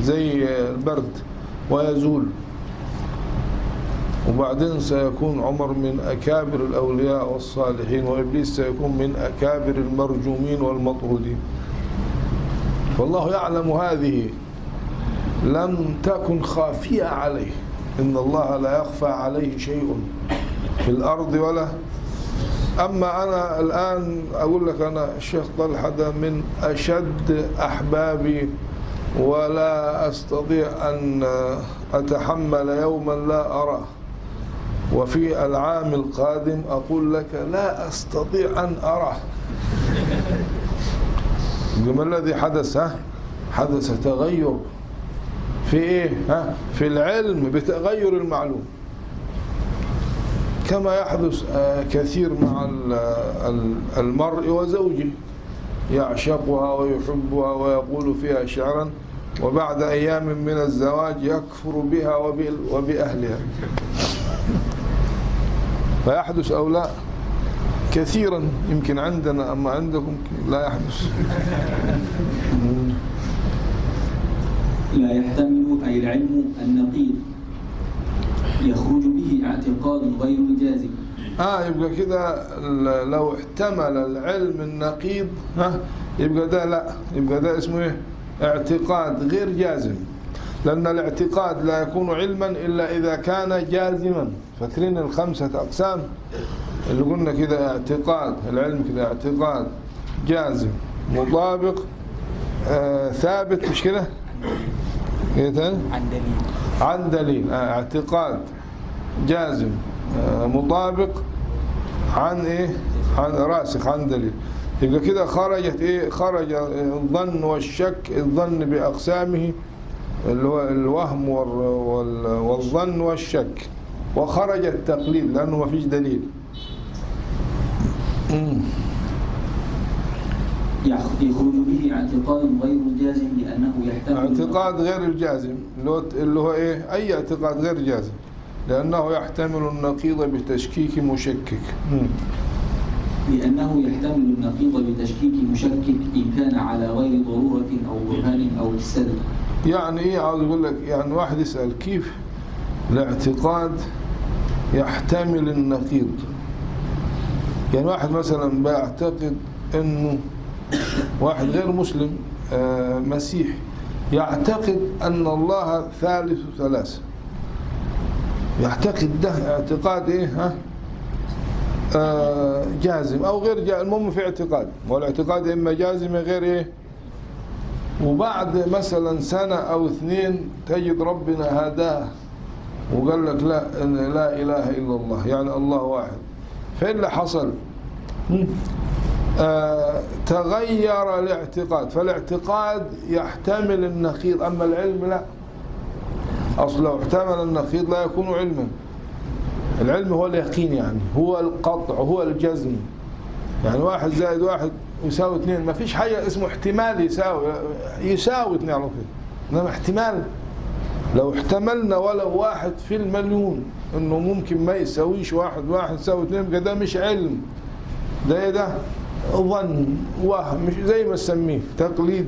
زي البرد ويزول. وبعدين سيكون عمر من أكابر الأولياء والصالحين وإبليس سيكون من أكابر المرجومين والمطرودين والله يعلم هذه. لم تكن خافية عليه. إن الله لا يخفى عليه شيء في الأرض ولا أما أنا الآن أقول لك أنا الشيخ طلحة ده من أشد أحبابي ولا أستطيع أن أتحمل يوما لا أراه وفي العام القادم أقول لك لا أستطيع أن أراه ما الذي حدث ها؟ حدث تغير. في إيه؟ ها؟ في العلم بتغير المعلوم. كما يحدث كثير مع المرء وزوجه. يعشقها ويحبها ويقول فيها شعرا وبعد أيام من الزواج يكفر بها وبأهلها. فيحدث أو لا؟ كثيرا يمكن عندنا أما عندكم لا يحدث. لا يحتمل أي العلم النقيض يخرج به اعتقاد غير جازم. آه يبقى كده لو احتمل العلم النقيض ها يبقى ده لا يبقى ده اسمه إيه؟ اعتقاد غير جازم. لأن الاعتقاد لا يكون علما إلا إذا كان جازما. فاكرين الخمسة أقسام؟ اللي قلنا كده اعتقاد العلم كده اعتقاد جازم. مطابق آه ثابت مش كده؟ إيه تاني عن دليل. عن دليل. آه اعتقاد جازم. آه مطابق عن إيه؟ عن راسخ عن دليل. يبقى كده خرجت إيه؟ خرج الظن والشك الظن بأقسامه اللي هو الوهم والظن والشك. وخرج التقليد لأنه ما فيش دليل. يخرج به اعتقاد غير جازم لأنه يحتمل اعتقاد غير الجازم. اللي هو إيه؟ أي اعتقاد غير جازم. لأنه يحتمل النقيض بتشكيك مشكك. لأنه يحتمل النقيض بتشكيك مشكك إن كان على غير ضرورة أو برهان أو السلب يعني إيه؟ عاوز أقول لك يعني واحد يسأل كيف الاعتقاد يحتمل النقيض؟ يعني واحد مثلا بيعتقد إنه واحد غير مسلم آه مسيح يعتقد أن الله ثالث ثلاثة يعتقد ده اعتقاد إيه؟ ها؟ آه جازم أو غير جازم المهم في اعتقاد. والاعتقاد إما جازم غير إيه؟ وبعد مثلا سنة أو اثنين تجد ربنا هداه وقال لك لا لا إله إلا الله يعني الله واحد. فإيه اللي حصل؟ تغير الاعتقاد. فالاعتقاد يحتمل النقيض أما العلم لا. أصل لو احتمل النقيض لا يكون علما. العلم هو اليقين يعني هو القطع هو الجزم. يعني واحد زائد واحد يساوي اثنين ما فيش حاجة اسمه احتمال يساوي يساوي اثنين على كده إنما احتمال. لو احتملنا ولو واحد في المليون إنه ممكن ما يساويش واحد واحد يساوي اثنين ده مش علم. ده إيه ده؟ ظن وهم مش زي ما تسميه تقليد.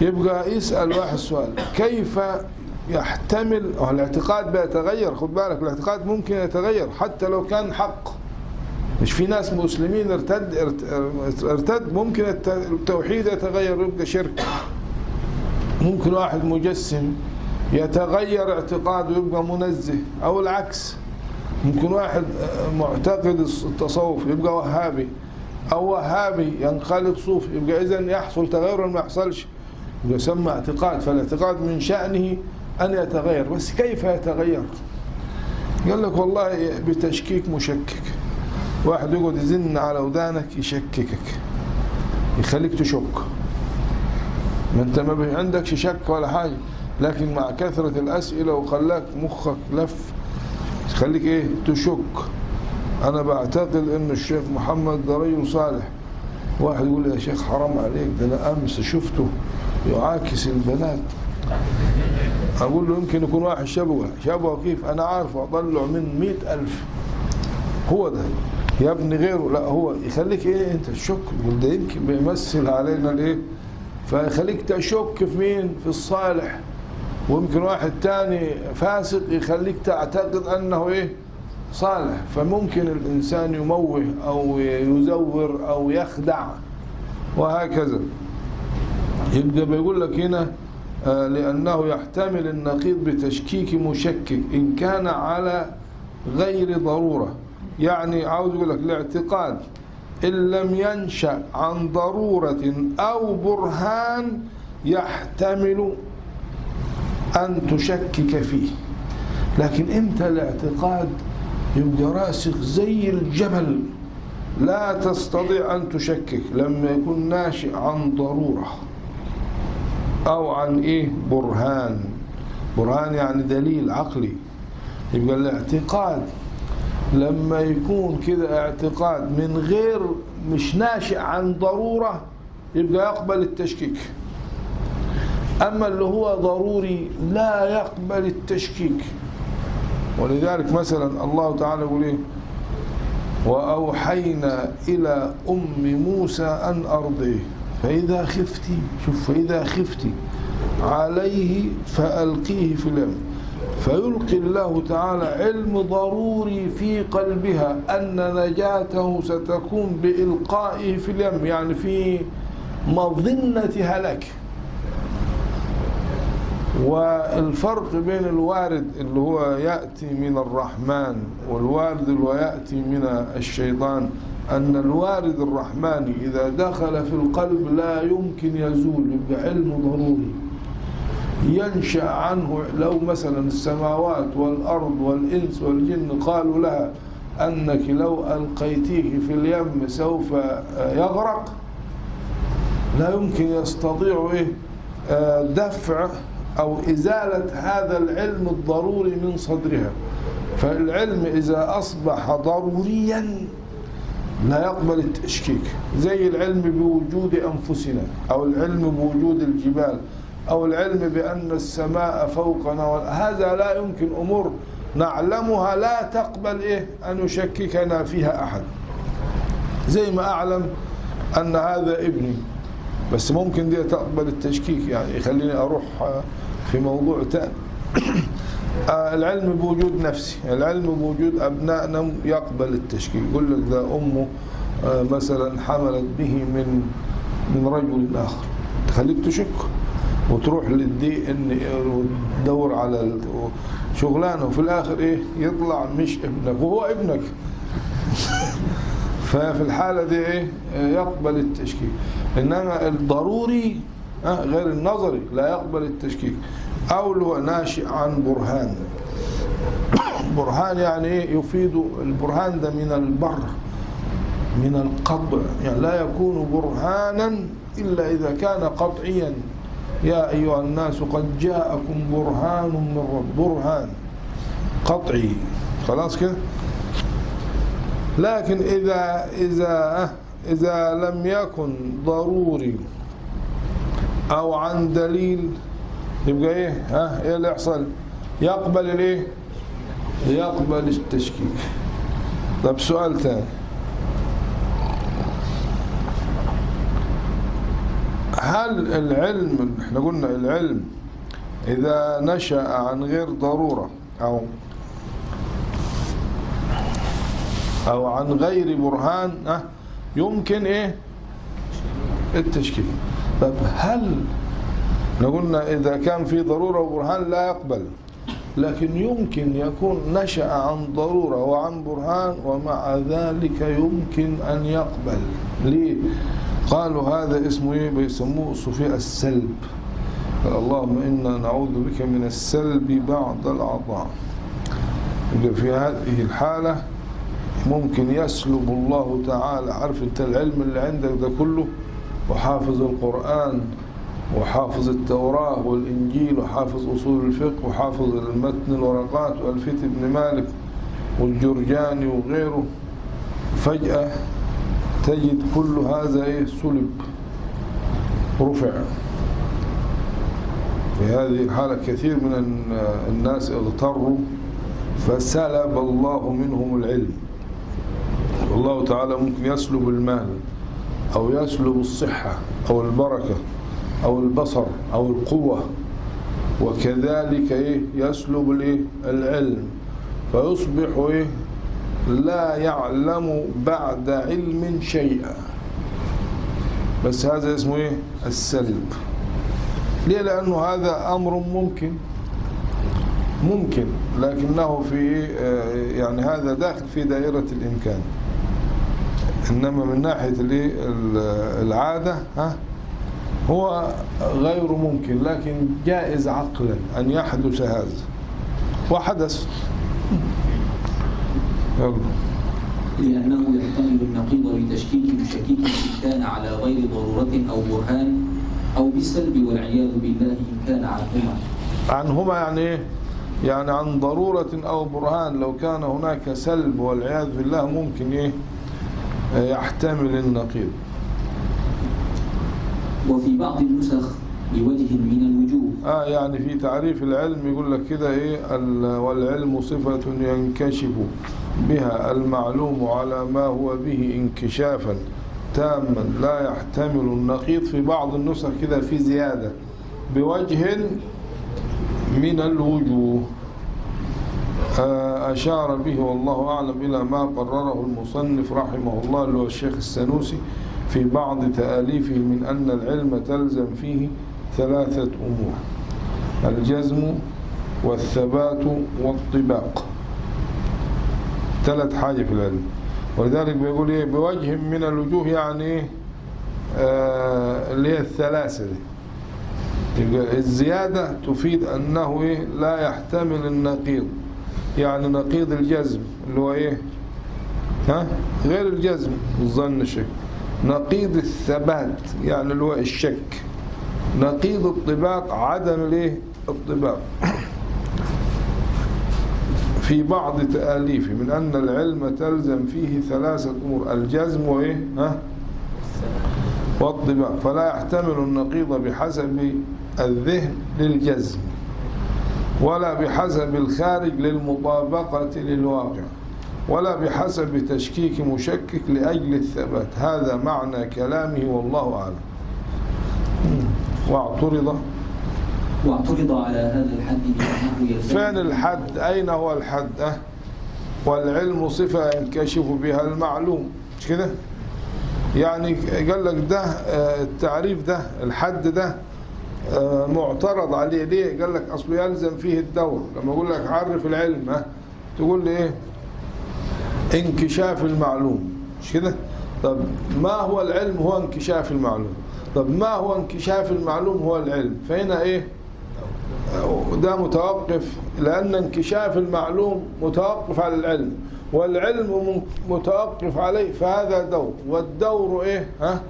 يبقى يسأل واحد سؤال كيف يحتمل؟ الاعتقاد بيتغير خد بالك الاعتقاد ممكن يتغير حتى لو كان حق. مش في ناس مسلمين ارتد ارتد ممكن التوحيد يتغير يبقى شرك. ممكن واحد مجسم يتغير اعتقاده ويبقى منزه أو العكس. ممكن واحد معتقد التصوف يبقى وهابي. أو وهابي ينقلب صوفي يبقى اذا يحصل تغير ما يحصلش؟ يسمى اعتقاد. فالاعتقاد من شأنه أن يتغير. بس كيف يتغير؟ قال لك والله بتشكيك مشكك. واحد يقعد يزن على ودانك يشككك. يخليك تشك. ما أنت ما عندكش شك ولا حاجة. لكن مع كثرة الأسئلة وخلاك مخك لف. يخليك إيه؟ تشك. أنا بعتقد إن الشيخ محمد ده رجل صالح. واحد يقول يا شيخ حرام عليك ده أنا أمس شفته يعاكس البنات. أقول له يمكن يكون واحد شبهه. شبهه كيف؟ أنا عارفه اطلع من مئة ألف. هو ده. يبني غيره. لا هو يخليك إيه؟ أنت تشك. ده يمكن بيمثل علينا الإيه؟ فيخليك تشك في مين؟ في الصالح. ويمكن واحد تاني فاسق يخليك تعتقد أنه إيه؟ صالح. فممكن الإنسان يموه أو يزور أو يخدع وهكذا. يبقى بيقول لك هنا آه، لأنه يحتمل النقيض بتشكيك مشكك إن كان على غير ضرورة. يعني عاوز يقول لك الاعتقاد إن لم ينشأ عن ضرورة أو برهان يحتمل أن تشكك فيه. لكن إمتى الاعتقاد يبقى راسخ زي الجبل لا تستطيع أن تشكك. لما يكون ناشئ عن ضرورة أو عن إيه؟ برهان. برهان يعني دليل عقلي. يبقى الاعتقاد لما يكون كده اعتقاد من غير مش ناشئ عن ضرورة يبقى يقبل التشكيك. أما اللي هو ضروري لا يقبل التشكيك. ولذلك مثلا الله تعالى يقول إيه؟ وأوحينا إلى أم موسى أن أرضيه فإذا خفتي شوف فإذا خفتي عليه فألقيه في اليم. فيلقي الله تعالى علم ضروري في قلبها أن نجاته ستكون بإلقائه في اليم يعني في مظنة هلاك. والفرق بين الوارد اللي هو يأتي من الرحمن والوارد اللي هو يأتي من الشيطان أن الوارد الرحماني إذا دخل في القلب لا يمكن يزول يبقى علم ضروري. ينشأ عنه لو مثلا السماوات والأرض والإنس والجن قالوا لها أنك لو ألقيتيه في اليم سوف يغرق. لا يمكن يستطيع إيه دفع أو إزالة هذا العلم الضروري من صدرها. فالعلم إذا أصبح ضروريا لا يقبل التشكيك. زي العلم بوجود أنفسنا أو العلم بوجود الجبال أو العلم بأن السماء فوقنا هذا لا يمكن أمور نعلمها لا تقبل إيه؟ أن يشككنا فيها أحد. زي ما أعلم أن هذا ابني بس ممكن دي تقبل التشكيك يعني. يخليني أروح في موضوع تاني. *coughs* العلم بوجود نفسي. العلم بوجود أبنائنا يقبل التشكيك يقول لك ده أمه مثلا حملت به من من رجل آخر. تخليك تشك وتروح للدي إن وتدور على شغلانة وفي الآخر إيه يطلع مش ابنك وهو ابنك. *laughs* ففي الحالة دي إيه يقبل التشكيك إنما الضروري غير النظري لا يقبل التشكيك. أو هو ناشئ عن برهان. برهان يعني إيه؟ يفيد البرهان ده من البر من القطع. يعني لا يكون برهانا إلا إذا كان قطعيا. يا أيها الناس قد جاءكم برهان من رب. برهان. قطعي. خلاص كده؟ لكن إذا إذا إذا لم يكن ضروري أو عن دليل. يبقى إيه؟ ها؟ إيه اللي يحصل؟ يقبل الإيه؟ يقبل التشكيك طب سؤال ثاني. هل العلم إحنا قلنا العلم إذا نشأ عن غير ضرورة أو أو عن غير برهان آه يمكن إيه؟ التشكيك طب هل قلنا إذا كان في ضرورة وبرهان لا يقبل لكن يمكن يكون نشأ عن ضرورة وعن برهان ومع ذلك يمكن أن يقبل. ليه؟ قالوا هذا اسمه إيه؟ بيسموه صفية السلب. اللهم إنا نعوذ بك من السلب بعد العطاء في هذه الحالة ممكن يسلب الله تعالى عارف انت العلم اللي عندك ده كله وحافظ القرآن وحافظ التوراة والإنجيل وحافظ أصول الفقه وحافظ المتن الورقات وألفية ابن مالك والجرجاني وغيره. فجأة تجد كل هذا إيه؟ سلب. رفع. في هذه الحالة كثير من الناس اغتروا فسلب الله منهم العلم. والله تعالى ممكن يسلب المال. أو يسلب الصحة أو البركة أو البصر أو القوة. وكذلك إيه؟ يسلب الإيه العلم. فيصبح إيه؟ لا يعلم بعد علم شيئا. بس هذا اسمه إيه؟ السلب. ليه؟ لأنه هذا أمر ممكن. ممكن لكنه في آه، يعني هذا داخل في دائرة الإمكان. إنما من ناحية العادة ها هو غير ممكن لكن جائز عقلا أن يحدث هذا. وحدث. يلا. لأنه يحتمل النقيض بتشكيك مشكيك إن كان على غير ضرورة أو برهان أو بالسلب والعياذ بالله إن كان عنهما. عنهما يعني إيه؟ يعني عن ضرورة أو برهان لو كان هناك سلب والعياذ بالله ممكن إيه؟ يحتمل النقيض. وفي بعض النسخ بوجه من الوجوه. آه يعني في تعريف العلم يقول لك كده إيه ال- والعلم صفة ينكشف بها المعلوم على ما هو به انكشافا تاما. لا يحتمل النقيض. في بعض النسخ كده في زيادة. بوجه من الوجوه. أشار به والله أعلم إلى ما قرره المصنف رحمه الله اللي هو الشيخ السنوسي في بعض تآليفه من أن العلم تلزم فيه ثلاثة أمور الجزم والثبات والطباق. ثلاث حاجة في العلم. ولذلك بيقول إيه بوجه من الوجوه يعني إيه آه، اللي هي الثلاثة دي. الزيادة تفيد أنه إيه لا يحتمل النقيض. يعني نقيض الجزم اللي هو إيه؟ ها؟ غير الجزم الظن الشك نقيض الثبات يعني اللي هو الشك. نقيض الطباق عدم الإيه؟ الطباق. في بعض تآليفه من أن العلم تلزم فيه ثلاثة أمور. الجزم وإيه؟ ها؟ والطباق. فلا يحتمل النقيض بحسب الذهن للجزم. ولا بحسب الخارج للمطابقة للواقع ولا بحسب تشكيك مشكك لأجل الثبات. هذا معنى كلامه والله أعلم. واعترض. واعترض على هذا الحد فين الحد؟ أين هو الحد؟ أه؟ والعلم صفة ينكشف بها المعلوم. مش كده؟ يعني قال لك ده آه، التعريف ده الحد ده معترض عليه. ليه؟ قال لك أصله يلزم فيه الدور. لما أقول لك عرف العلم تقول لي إيه؟ انكشاف المعلوم. مش كده؟ طب ما هو العلم هو انكشاف المعلوم؟ طب ما هو انكشاف المعلوم هو العلم؟ فهنا إيه؟ ده متوقف لأن انكشاف المعلوم متوقف على العلم والعلم متوقف عليه فهذا دور. والدور إيه؟ ها؟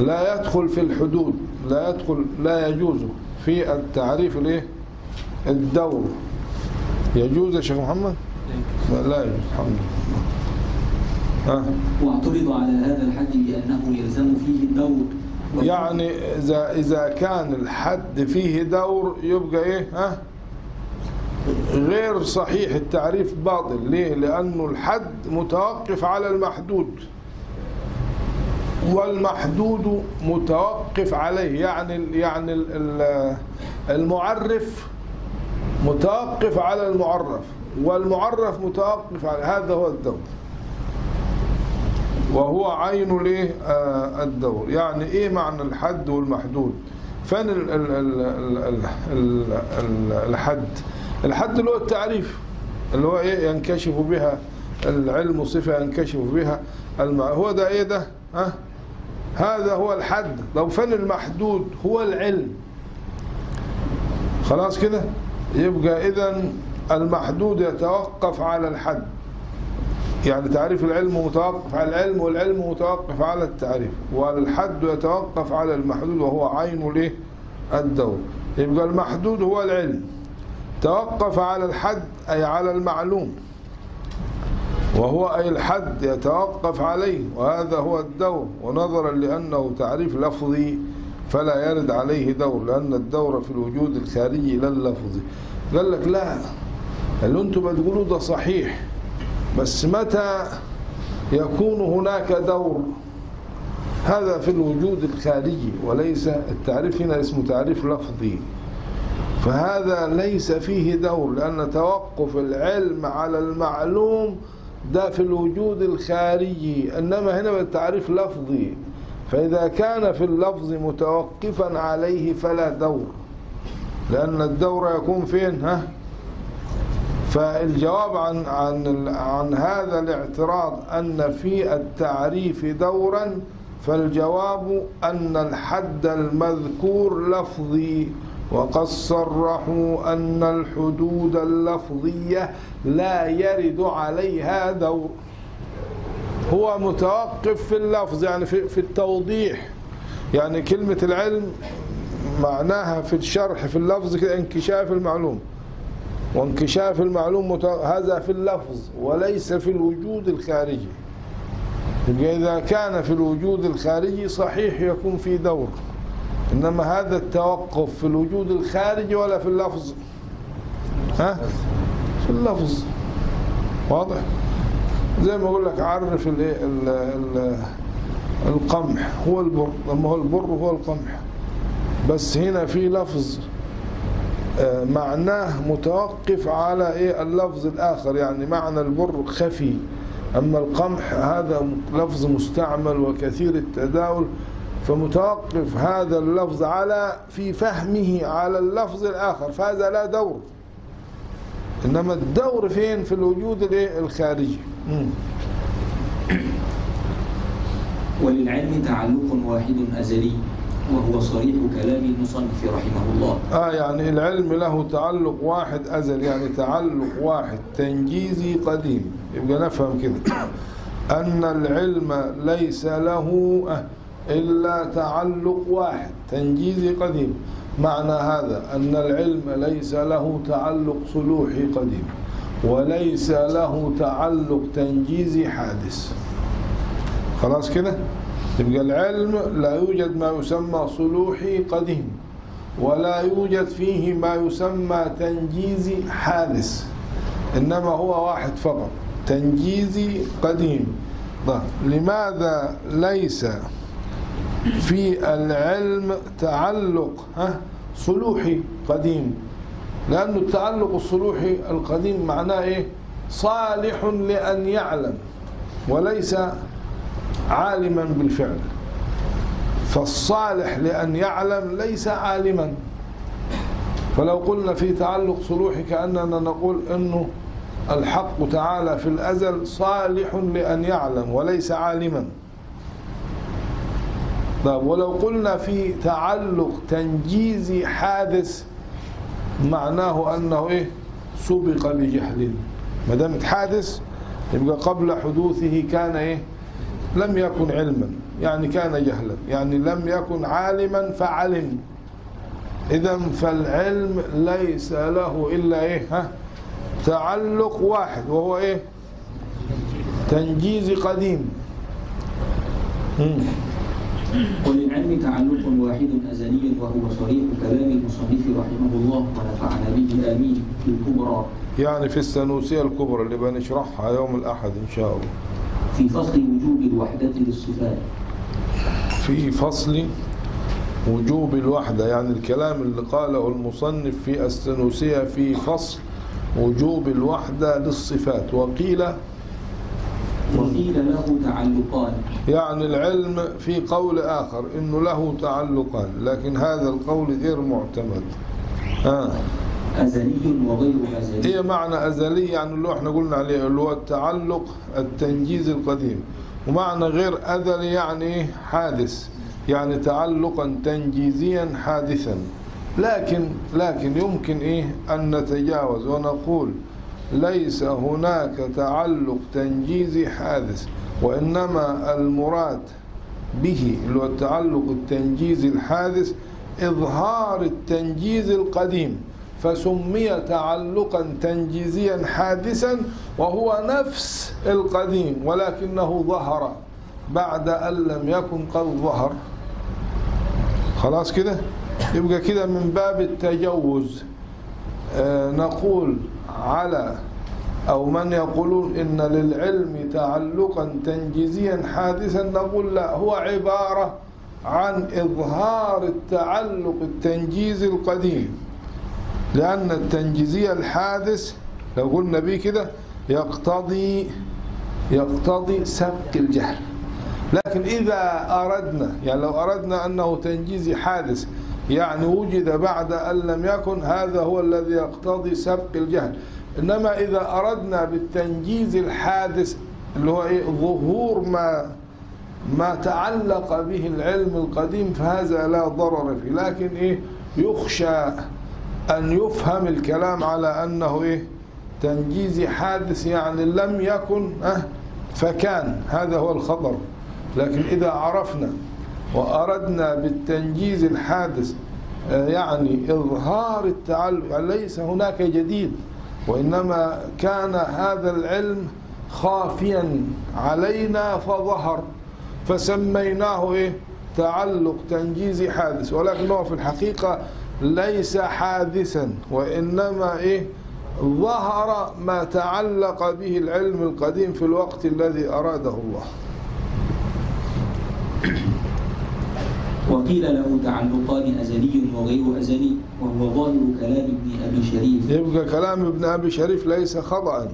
لا يدخل في الحدود لا يدخل لا يجوز في التعريف الايه الدور. يجوز يا شيخ محمد؟ لا لا يجوز الحمد لله. ها واعترض على هذا الحد بأنه يلزم فيه الدور. يعني إذا إذا كان الحد فيه دور يبقى إيه؟ ها غير صحيح التعريف باطل. ليه؟ لأنه الحد متوقف على المحدود. والمحدود متوقف عليه يعني يعني ال- ال- المعرف متوقف على المعرف والمعرف متوقف على هذا هو الدور. وهو عين الايه آه، الدور. يعني إيه معنى الحد والمحدود؟ فين ال ال ال ال ال ال ال الحد؟ الحد اللي هو التعريف اللي هو إيه ينكشف بها العلم صفة ينكشف بها المع... هو ده إيه ده؟ ها؟ هذا هو الحد. لو فين المحدود هو العلم. خلاص كده؟ يبقى إذا المحدود يتوقف على الحد. يعني تعريف العلم متوقف على العلم والعلم متوقف على التعريف. والحد يتوقف على المحدود وهو عين الدور. يبقى المحدود هو العلم. توقف على الحد أي على المعلوم. وهو أي الحد يتوقف عليه وهذا هو الدور. ونظرا لأنه تعريف لفظي فلا يرد عليه دور لأن الدور في الوجود الخارجي لا اللفظي قال لك لا اللي أنتم بتقولوه ده صحيح بس متى يكون هناك دور؟ هذا في الوجود الخارجي وليس التعريف هنا اسمه تعريف لفظي. فهذا ليس فيه دور لأن توقف العلم على المعلوم ده في الوجود الخارجي إنما هنا بالتعريف لفظي. فإذا كان في اللفظ متوقفا عليه فلا دور. لأن الدور يكون فين؟ ها؟ فالجواب عن عن عن هذا الاعتراض أن في التعريف دورا فالجواب أن الحد المذكور لفظي. وقد صرحوا أن الحدود اللفظية لا يرد عليها دور. هو متوقف في اللفظ يعني في, في التوضيح. يعني كلمة العلم معناها في الشرح في اللفظ كده انكشاف المعلوم. وانكشاف المعلوم هذا في اللفظ وليس في الوجود الخارجي. إذا كان في الوجود الخارجي صحيح يكون في دور. إنما هذا التوقف في الوجود الخارجي ولا في اللفظ. ها؟ في اللفظ. واضح؟ زي ما أقول لك عرف ال ال القمح. هو البر. لما هو البر هو القمح. بس هنا في لفظ معناه متوقف على إيه؟ اللفظ الآخر. يعني معنى البر خفي. أما القمح هذا لفظ مستعمل وكثير التداول. فمتوقف هذا اللفظ على في فهمه على اللفظ الآخر فهذا لا دور. إنما الدور فين؟ في الوجود الخارجي. وللعلم تعلق واحد أزلي وهو صريح كلام المصنف رحمه الله. آه يعني العلم له تعلق واحد أزل يعني تعلق واحد تنجيزي قديم. يبقى نفهم كده. أن العلم ليس له إلا تعلق واحد. تنجيزي قديم. معنى هذا أن العلم ليس له تعلق صلوحي قديم وليس له تعلق تنجيزي حادث. خلاص كده؟ يبقى العلم لا يوجد ما يسمى صلوحي قديم ولا يوجد فيه ما يسمى تنجيزي حادث إنما هو واحد فقط. تنجيزي قديم. طيب لماذا ليس في العلم تعلق ها صلوحي قديم. لأن التعلق الصلوحي القديم معناه إيه؟ صالح لأن يعلم وليس عالما بالفعل. فالصالح لأن يعلم ليس عالما. فلو قلنا في تعلق صلوحي كأننا نقول أنه الحق تعالى في الأزل صالح لأن يعلم وليس عالما. طيب ولو قلنا في تعلق تنجيزي حادث معناه أنه إيه؟ سبق بجهل ما دام حادث يبقى قبل حدوثه كان إيه؟ لم يكن علما. يعني كان جهلا. يعني لم يكن عالما فعلم. إذا فالعلم ليس له إلا إيه؟ ها؟ تعلق واحد وهو إيه؟ تنجيز قديم. وللعلم تعلق واحد أزلي وهو صريح كلام المصنف رحمه الله ونفعنا به. آمين. في الكبرى. يعني في السنوسية الكبرى اللي بنشرحها يوم الأحد إن شاء الله. في فصل وجوب الوحدة للصفات. في فصل وجوب الوحدة يعني الكلام اللي قاله المصنف في السنوسية في فصل وجوب الوحدة للصفات. وقيل وقيل له تعلقان. يعني العلم في قول آخر إنه له تعلقان لكن هذا القول غير معتمد. آه. أزلي وغير أزلي. هي معنى أزلي؟ يعني اللي إحنا قلنا عليه اللي هو التعلق التنجيز القديم. ومعنى غير أزلي يعني حادث يعني تعلقا تنجيزيا حادثا. لكن لكن يمكن إيه أن نتجاوز ونقول ليس هناك تعلق تنجيزي حادث وإنما المراد به هو التعلق التنجيزي الحادث إظهار التنجيز القديم. فسمي تعلقا تنجيزيا حادثا وهو نفس القديم ولكنه ظهر بعد أن لم يكن قد ظهر. خلاص كده؟ يبقى كده من باب التجوز. آه نقول على أو من يقولون إن للعلم تعلقا تنجيزيا حادثا نقول لا هو عبارة عن إظهار التعلق التنجيزي القديم. لأن التنجيزية الحادث لو قلنا به كده يقتضي يقتضي سبق الجهل. لكن إذا أردنا يعني لو أردنا أنه تنجيزي حادث يعني وجد بعد أن لم يكن هذا هو الذي يقتضي سبق الجهل. إنما إذا أردنا بالتنجيز الحادث اللي هو إيه؟ ظهور ما ما تعلق به العلم القديم فهذا لا ضرر فيه. لكن إيه؟ يخشى أن يفهم الكلام على أنه إيه؟ تنجيز حادث يعني لم يكن أه فكان. هذا هو الخطر. لكن إذا عرفنا وأردنا بالتنجيز الحادث يعني إظهار التعلق يعني ليس هناك جديد وإنما كان هذا العلم خافيا علينا فظهر فسميناه إيه؟ تعلق تنجيزي حادث. ولكنه في الحقيقة ليس حادثا وإنما إيه؟ ظهر ما تعلق به العلم القديم في الوقت الذي أراده الله. وقيل له تعلقان أزلي وغير أزلي وهو ظاهر كلام ابن أبي شريف. يبقى كلام ابن أبي شريف ليس خطأ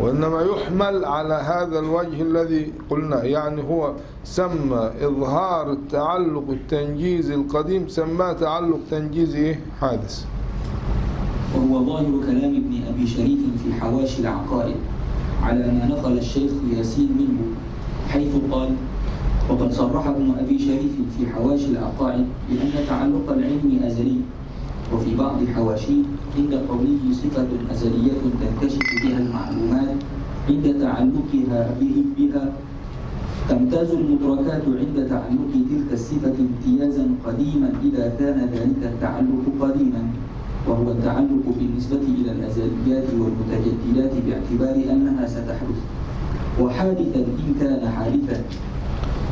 وإنما يحمل على هذا الوجه الذي قلنا يعني هو سمى إظهار التعلق التنجيزي القديم سماه تعلق تنجيزي حادث. وهو ظاهر كلام ابن أبي شريف في حواشي العقائد على ما نقل الشيخ ياسين منه حيث قال وقد صرح ابن أبي شريف في حواشي العقائد بأن تعلق العلم أزلي وفي بعض حواشيه عند قوله صفة أزلية تنكشف بها المعلومات عند تعلقها به بها. تمتاز المدركات عند تعلق تلك الصفة امتيازا قديما إذا كان ذلك التعلق قديما وهو التعلق بالنسبة إلى الأزليات والمتجددات باعتبار أنها ستحدث. وحادثا إن كان حادثا.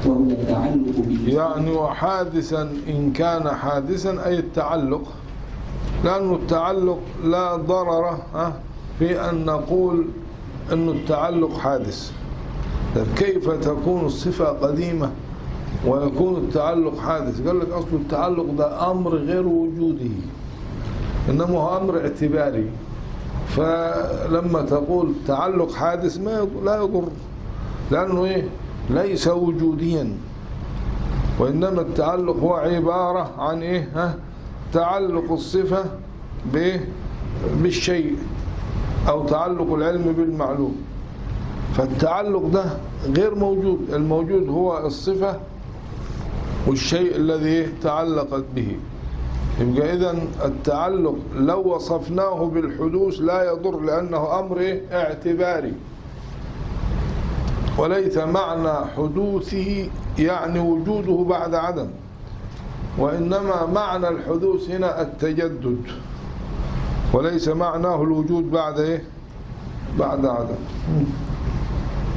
وهو التعلق بالنسبة يعني وحادثا إن كان حادثا أي التعلق. لأن التعلق لا ضرر في أن نقول أن التعلق حادث. كيف تكون الصفة قديمة ويكون التعلق حادث؟ قال لك أصل التعلق ده أمر غير وجوده. إنما هو أمر اعتباري. فلما تقول تعلق حادث ما لا يضر. لأنه إيه؟ ليس وجوديا. وإنما التعلق هو عبارة عن إيه؟ ها؟ تعلق الصفة بالشيء أو تعلق العلم بالمعلوم. فالتعلق ده غير موجود. الموجود هو الصفة والشيء الذي تعلقت به. يبقى إذا التعلق لو وصفناه بالحدوث لا يضر لأنه أمر اعتباري. وليس معنى حدوثه يعني وجوده بعد عدم وإنما معنى الحدوث هنا التجدد وليس معناه الوجود بعد إيه؟ بعد عدم.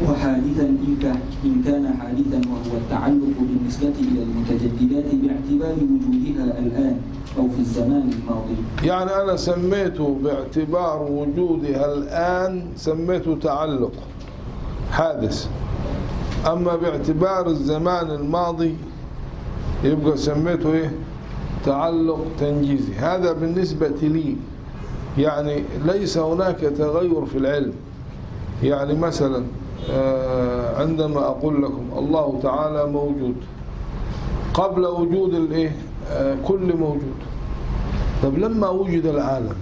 وحادثا إن كان, إن كان حادثا وهو التعلق بالنسبة إلى المتجددات باعتبار وجودها الآن أو في الزمان الماضي. يعني أنا سميته باعتبار وجودها الآن سميته تعلق. حادث. أما باعتبار الزمان الماضي يبقى سميته إيه؟ تعلق تنجيزي. هذا بالنسبة لي. يعني ليس هناك تغير في العلم. يعني مثلا عندما أقول لكم الله تعالى موجود. قبل وجود الإيه؟ كل موجود. طب لما وجد العالم؟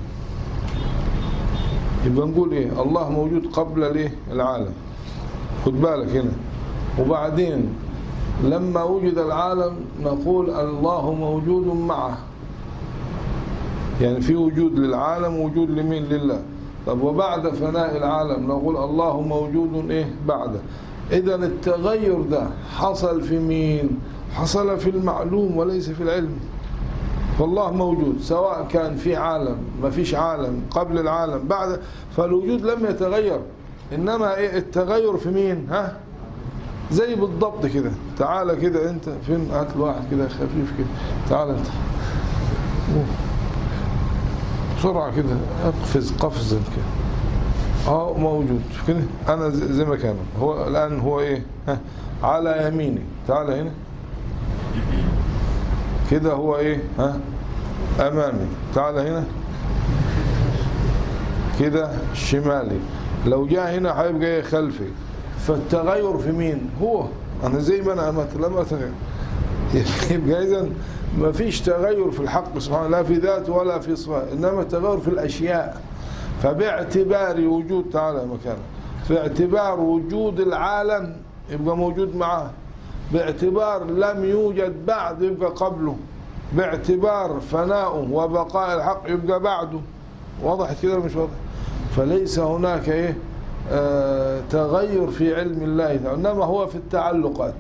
يبقى نقول إيه؟ الله موجود قبل الإيه؟ العالم. خد بالك هنا. وبعدين لما وجد العالم نقول الله موجود معه. يعني في وجود للعالم وجود لمين؟ لله. طب وبعد فناء العالم نقول الله موجود إيه؟ بعده. إذا التغير ده حصل في مين؟ حصل في المعلوم وليس في العلم. فالله موجود سواء كان في عالم ما فيش عالم قبل العالم بعد فالوجود لم يتغير. إنما إيه التغير في مين؟ ها؟ زي بالضبط كده. تعالى كده أنت فين؟ هات الواحد كده خفيف كده. تعالى أنت. بسرعة كده. أقفز قفزا كده. آه موجود. كده. أنا زي ما كان. هو الآن هو إيه؟ ها؟ على يميني. تعال هنا. كده هو إيه؟ ها؟ أمامي. تعال هنا. كده شمالي. لو جاء هنا هيبقى إيه خلفي. فالتغير في مين؟ هو. أنا زي ما أنا امت لم اتغير *laughs* يبقى اذا ما فيش تغير في الحق سبحانه لا في ذاته ولا في صفاته إنما التغير في الأشياء. فباعتبار وجود تعالى مكانه في اعتبار وجود العالم يبقى موجود معاه. باعتبار لم يوجد بعد يبقى قبله. باعتبار فناؤه وبقاء الحق يبقى بعده. وضحت كده مش واضح؟ فليس هناك إيه؟ آه تغير في علم الله. إنما هو في التعلقات.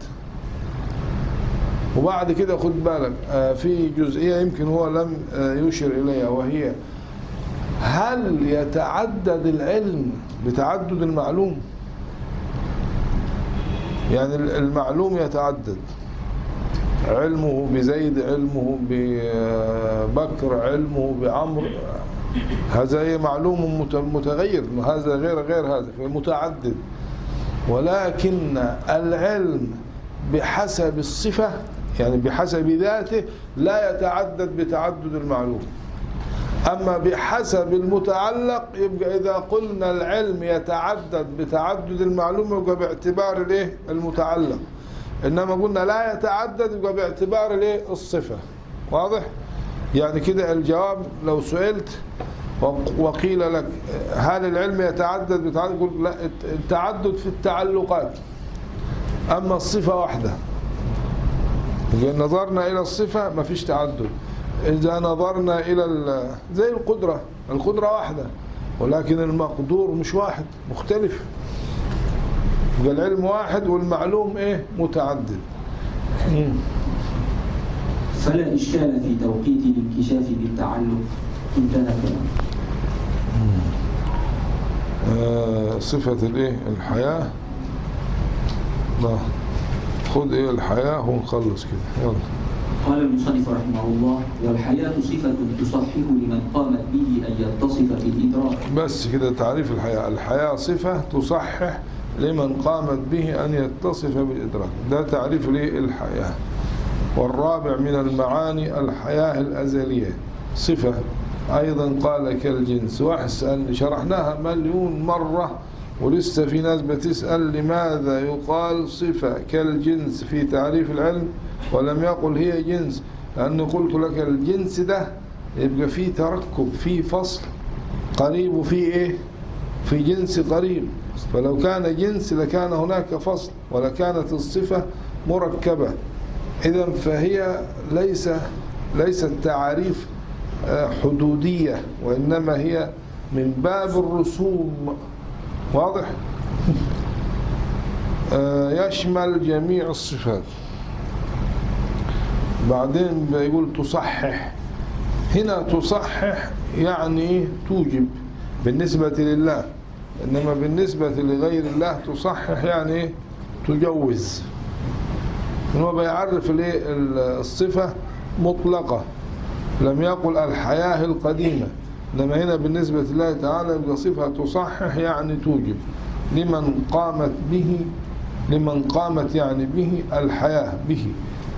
وبعد كده خد بالك آه في جزئية يمكن هو لم آه يشر إليها وهي هل يتعدد العلم بتعدد المعلوم؟ يعني المعلوم يتعدد. علمه بزيد علمه ببكر علمه بعمر هذا هي معلوم مت- متغير هذا غير غير هذا متعدد. ولكن العلم بحسب الصفة يعني بحسب ذاته لا يتعدد بتعدد المعلوم. أما بحسب المتعلق يبقى إذا قلنا العلم يتعدد بتعدد المعلوم يبقى باعتبار الإيه؟ المتعلق. إنما قلنا لا يتعدد يبقى باعتبار الإيه؟ الصفة. واضح؟ يعني كده الجواب لو سئلت وق- وقيل لك هل العلم يتعدد؟ بتعدد لا التعدد في التعلقات. أما الصفة واحدة. إذا نظرنا إلى الصفة ما فيش تعدد. إذا نظرنا إلى زي القدرة. القدرة واحدة ولكن المقدور مش واحد مختلف. العلم واحد والمعلوم إيه؟ متعدد. فلا إشكال في توقيت الانكشاف بالتعلق. انتهى كلامه آه، صفة الإيه؟ الحياة. لا. خد إيه؟ الحياة ونخلص كده. يلا. قال المصنف رحمه الله والحياة صفة تصحح لمن قامت به أن يتصف بالإدراك. بس كده تعريف الحياة. الحياة صفة تصحح لمن قامت به أن يتصف بالإدراك. ده تعريف ليه الحياة. والرابع من المعاني الحياة الأزلية. صفة أيضا قال كالجنس. سألني شرحناها مليون مرة ولسه في ناس بتسأل لماذا يقال صفة كالجنس في تعريف العلم ولم يقل هي جنس؟ لأنه قلت لك الجنس ده يبقى فيه تركب فيه فصل قريب وفيه إيه؟ في جنس قريب. فلو كان جنس لكان هناك فصل ولكانت الصفة مركبة. إذا فهي ليس ليست تعاريف آه، حدودية وإنما هي من باب الرسوم. واضح؟ آه، يشمل جميع الصفات. بعدين بيقول تصحح. هنا تصحح يعني توجب بالنسبة لله إنما بالنسبة لغير الله تصحح يعني إيه؟ تجوز هو بيعرف الايه الصفة مطلقة. لم يقل الحياة القديمة. لما هنا بالنسبة لله تعالى يبقى صفة تصحح يعني توجب لمن قامت به لمن قامت يعني به الحياة به.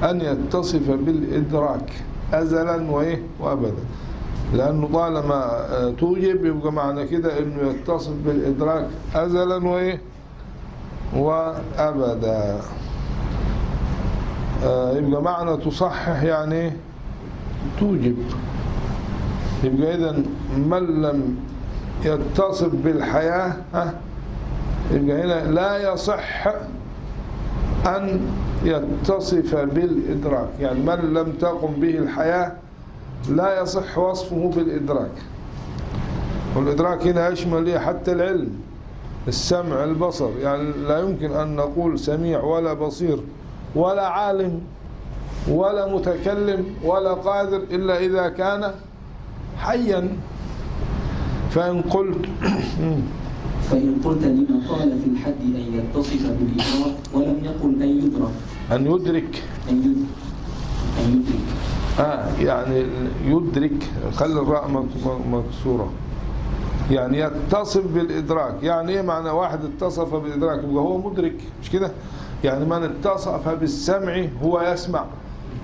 أن يتصف بالإدراك أزلا وإيه؟ وأبدا. لأنه طالما توجب يبقى معنى كده أنه يتصف بالإدراك أزلا وإيه؟ وأبدا. آه، يبقى معنى تصحح يعني؟ توجب. يبقى إذا من لم يتصف بالحياة يبقى هنا لا يصح أن يتصف بالإدراك. يعني من لم تقم به الحياة لا يصح وصفه بالإدراك. والإدراك هنا يشمل إيه؟ حتى العلم السمع البصر. يعني لا يمكن أن نقول سميع ولا بصير. ولا عالم ولا متكلم ولا قادر إلا إذا كان حيا. فإن قلت *clears throat* فإن قلت لمن قال في الحد أن يتصف بالإدراك ولم يقل أن يدرك. أن يدرك. أن يدرك أن يدرك. آه يعني يدرك. خلي الراء مك- مكسورة. يعني يتصف بالإدراك. يعني إيه معنى واحد اتصف بالإدراك؟ يبقى هو مدرك. مش كده؟ يعني من اتصف بالسمع هو يسمع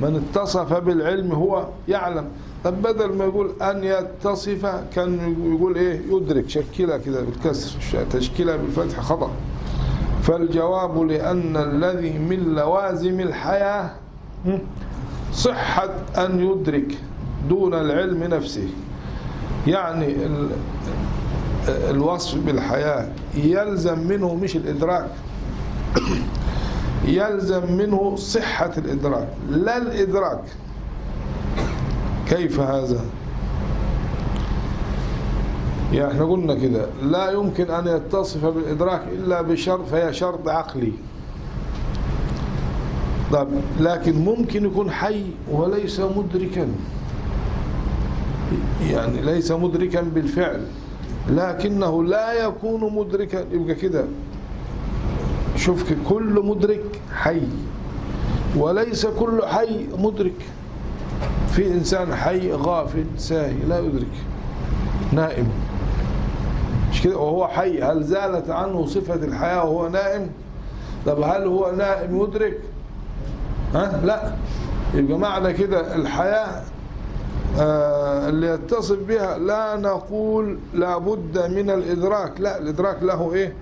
من اتصف بالعلم هو يعلم. طب بدل ما يقول أن يتصف كان يقول إيه؟ يدرك شكلها كده بالكسر تشكيلها بالفتح خطأ. فالجواب لأن الذي من لوازم الحياة صحة أن يدرك دون العلم نفسه. يعني ال- الوصف بالحياة يلزم منه مش الإدراك. يلزم منه صحة الإدراك لا الإدراك. كيف هذا؟ يعني إحنا قلنا كده لا يمكن أن يتصف بالإدراك إلا بشرط فهي شرط عقلي. طب لكن ممكن يكون حي وليس مدركا. يعني ليس مدركا بالفعل لكنه لا يكون مدركا. يبقى كده. شوف كل مدرك حي وليس كل حي مدرك. في إنسان حي غافل ساهي لا يدرك نائم. مش كده؟ وهو حي هل زالت عنه صفة الحياة وهو نائم؟ طب هل هو نائم يدرك ها؟ لا. يبقى معنى كده الحياة آه اللي يتصف بها لا نقول لابد من الإدراك. لا الإدراك له إيه؟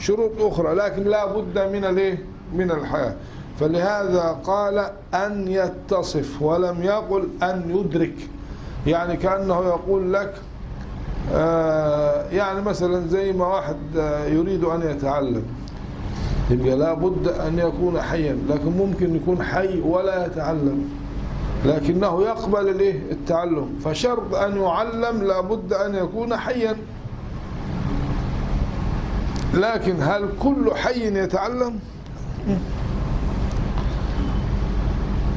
شروط أخرى لكن لا بد من الإيه من الحياة. فلهذا قال أن يتصف ولم يقل أن يدرك. يعني كأنه يقول لك آه يعني مثلا زي ما واحد آه يريد أن يتعلم. يبقى لا بد أن يكون حيا لكن ممكن يكون حي ولا يتعلم. لكنه يقبل الايه التعلم. فشرط أن يعلم لا بد أن يكون حيا. لكن هل كل حي يتعلم؟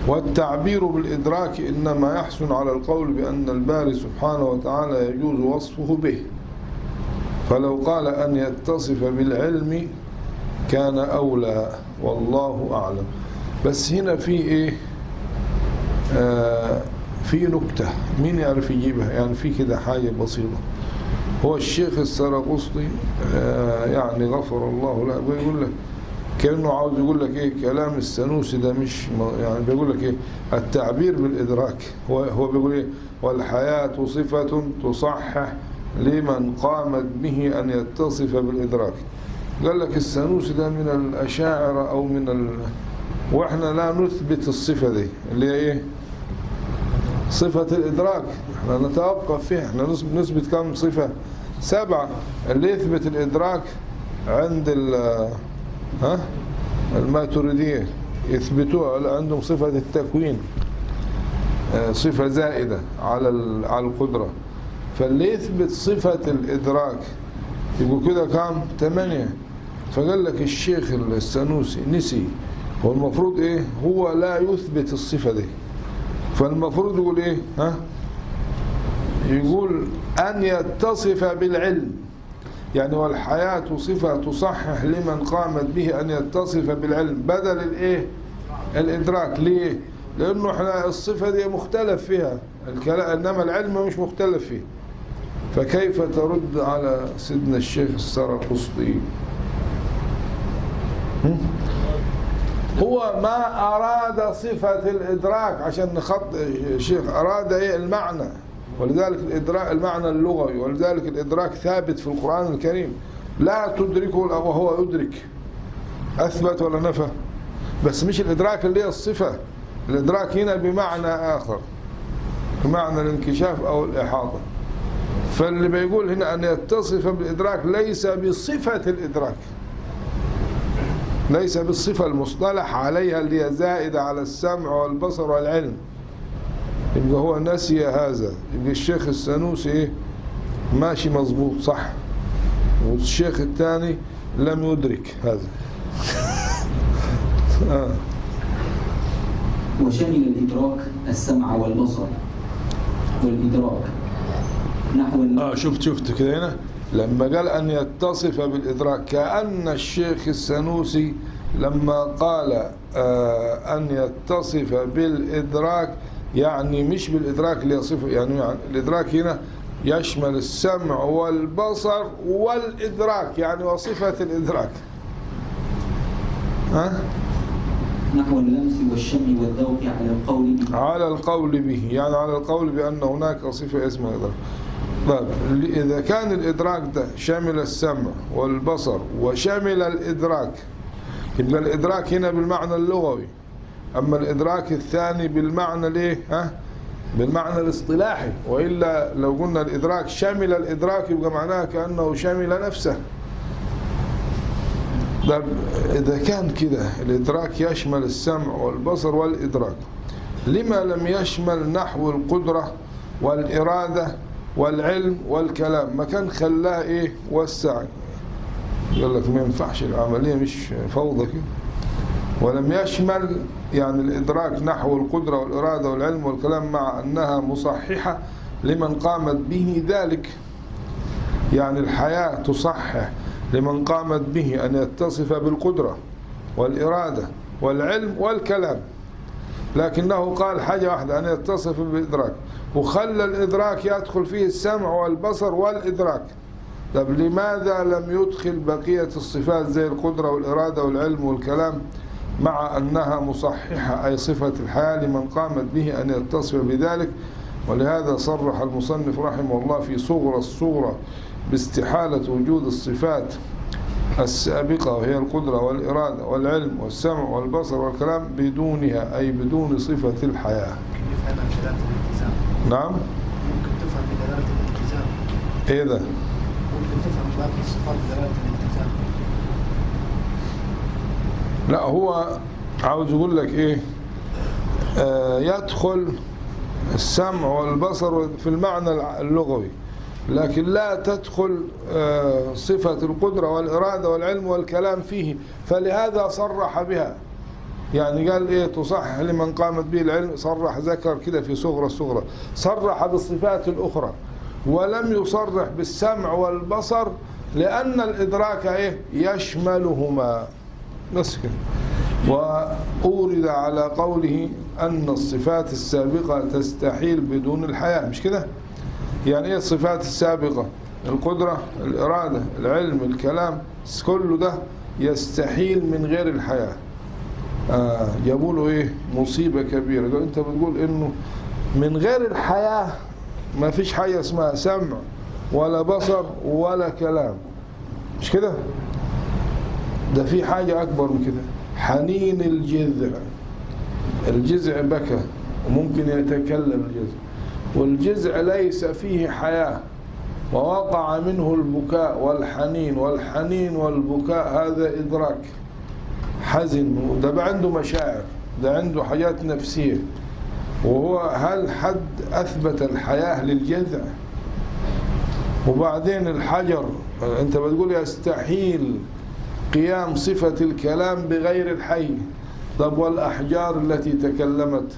والتعبير بالإدراك إنما يحسن على القول بأن الباري سبحانه وتعالى يجوز وصفه به. فلو قال أن يتصف بالعلم كان أولى والله أعلم. بس هنا في إيه؟ آه في نكتة. مين يعرف يجيبها؟ يعني في كده حاجة بسيطة. هو الشيخ السرقسطي آه يعني غفر الله له بيقول لك كأنه عاوز يقول لك إيه كلام السنوسي ده مش يعني بيقول لك إيه التعبير بالإدراك. هو هو بيقول إيه والحياة صفة تصحح لمن قامت به أن يتصف بالإدراك. قال لك السنوسي ده من الأشاعرة أو من ال... وإحنا لا نثبت الصفة دي اللي هي إيه صفة الإدراك. إحنا نتوقف فيها إحنا نثبت كم صفة؟ سبعة. اللي يثبت الإدراك عند ال ها؟ الماتريدية. يثبتوها عندهم صفة التكوين. صفة زائدة على على القدرة. فاللي يثبت صفة الإدراك يبقوا كده كام؟ ثمانية فقال لك الشيخ السنوسي نسي. هو المفروض إيه؟ هو لا يثبت الصفة دي. فالمفروض يقول إيه؟ ها؟ يقول أن يتصف بالعلم. يعني والحياة صفة تصحح لمن قامت به أن يتصف بالعلم بدل الايه الإدراك. ليه؟ لأنه إحنا الصفة دي مختلف فيها. الكلام إنما العلم مش مختلف فيه. فكيف ترد على سيدنا الشيخ السرقسطي؟ هو ما أراد صفة الإدراك عشان نخط الشيخ أراد إيه؟ المعنى. ولذلك الإدراك المعنى اللغوي ولذلك الإدراك ثابت في القرآن الكريم. لا تدركه وهو يدرك. أثبت ولا نفى؟ بس مش الإدراك اللي هي الصفة. الإدراك هنا بمعنى آخر. بمعنى الانكشاف أو الإحاطة. فاللي بيقول هنا أن يتصف بالإدراك ليس بصفة الإدراك. ليس بالصفة المصطلح عليها اللي هي زائدة على السمع والبصر والعلم. يبقى هو نسي هذا. يبقى الشيخ السنوسي إيه؟ ماشي مظبوط صح. والشيخ الثاني لم يدرك هذا. *laughs* آه. وشمل الإدراك السمع والبصر. والإدراك. نحو آه شفت شفت كده هنا؟ لما قال أن يتصف بالإدراك كأن الشيخ السنوسي لما قال آه أن يتصف بالإدراك يعني مش بالإدراك اللي يصفه يعني, يعني الإدراك هنا يشمل السمع والبصر والإدراك يعني وصفة الإدراك. ها؟ نحو اللمس والشم والذوق على القول به. على القول به يعني على القول بأن هناك صفة اسمها إدراك. طيب إذا كان الإدراك ده شامل السمع والبصر وشامل الإدراك يبقى الإدراك هنا بالمعنى اللغوي. أما الإدراك الثاني بالمعنى ليه؟ ها؟ بالمعنى الاصطلاحي. وإلا لو قلنا الإدراك شامل الإدراك يبقى معناها كأنه شامل نفسه. طيب إذا كان كده الإدراك يشمل السمع والبصر والإدراك لما لم يشمل نحو القدرة والإرادة والعلم والكلام. ما كان خلاه إيه وسع يقول لك ما ينفعش العملية مش فوضى كده. ولم يشمل يعني الإدراك نحو القدرة والإرادة والعلم والكلام مع أنها مصححة لمن قامت به ذلك. يعني الحياة تصحح لمن قامت به أن يتصف بالقدرة والإرادة والعلم والكلام. لكنه قال حاجة واحدة أن يتصف بالإدراك وخلى الإدراك يدخل فيه السمع والبصر والإدراك. طب لماذا لم يدخل بقية الصفات زي القدرة والإرادة والعلم والكلام مع أنها مصححة أي صفة الحياة لمن قامت به أن يتصف بذلك؟ ولهذا صرح المصنف رحمه الله في صغرى الصورة باستحالة وجود الصفات السابقة وهي القدرة والإرادة والعلم والسمع والبصر والكلام بدونها أي بدون صفة الحياة. نعم؟ ممكن تفهم بدلالة الالتزام. إيه ده؟ ممكن تفهم باقي الصفات بدلالة الالتزام. لا هو عاوز يقول لك إيه؟ آه يدخل السمع والبصر في المعنى اللغوي. لكن لا تدخل آه صفة القدرة والإرادة والعلم والكلام فيه. فلهذا صرح بها. يعني قال إيه تصحح لمن قامت به العلم صرح ذكر كده في صغرى الصغرى صرح بالصفات الأخرى ولم يصرح بالسمع والبصر لأن الإدراك إيه؟ يشملهما. بس كده. وأورد على قوله أن الصفات السابقة تستحيل بدون الحياة. مش كده؟ يعني إيه الصفات السابقة؟ القدرة الإرادة العلم الكلام كل ده يستحيل من غير الحياة. آه جابوا له إيه؟ مصيبة كبيرة. قال أنت بتقول إنه من غير الحياة ما فيش حاجة اسمها سمع ولا بصر ولا كلام. مش كده؟ ده في حاجة أكبر من كده. حنين الجذع. الجذع بكى وممكن يتكلم الجذع. والجذع ليس فيه حياة. ووقع منه البكاء والحنين والحنين والبكاء هذا إدراك حزن. ده عنده مشاعر ده عنده حاجات نفسية. وهو هل حد أثبت الحياة للجذع؟ وبعدين الحجر أنت بتقول يستحيل قيام صفة الكلام بغير الحي. طب والأحجار التي تكلمت؟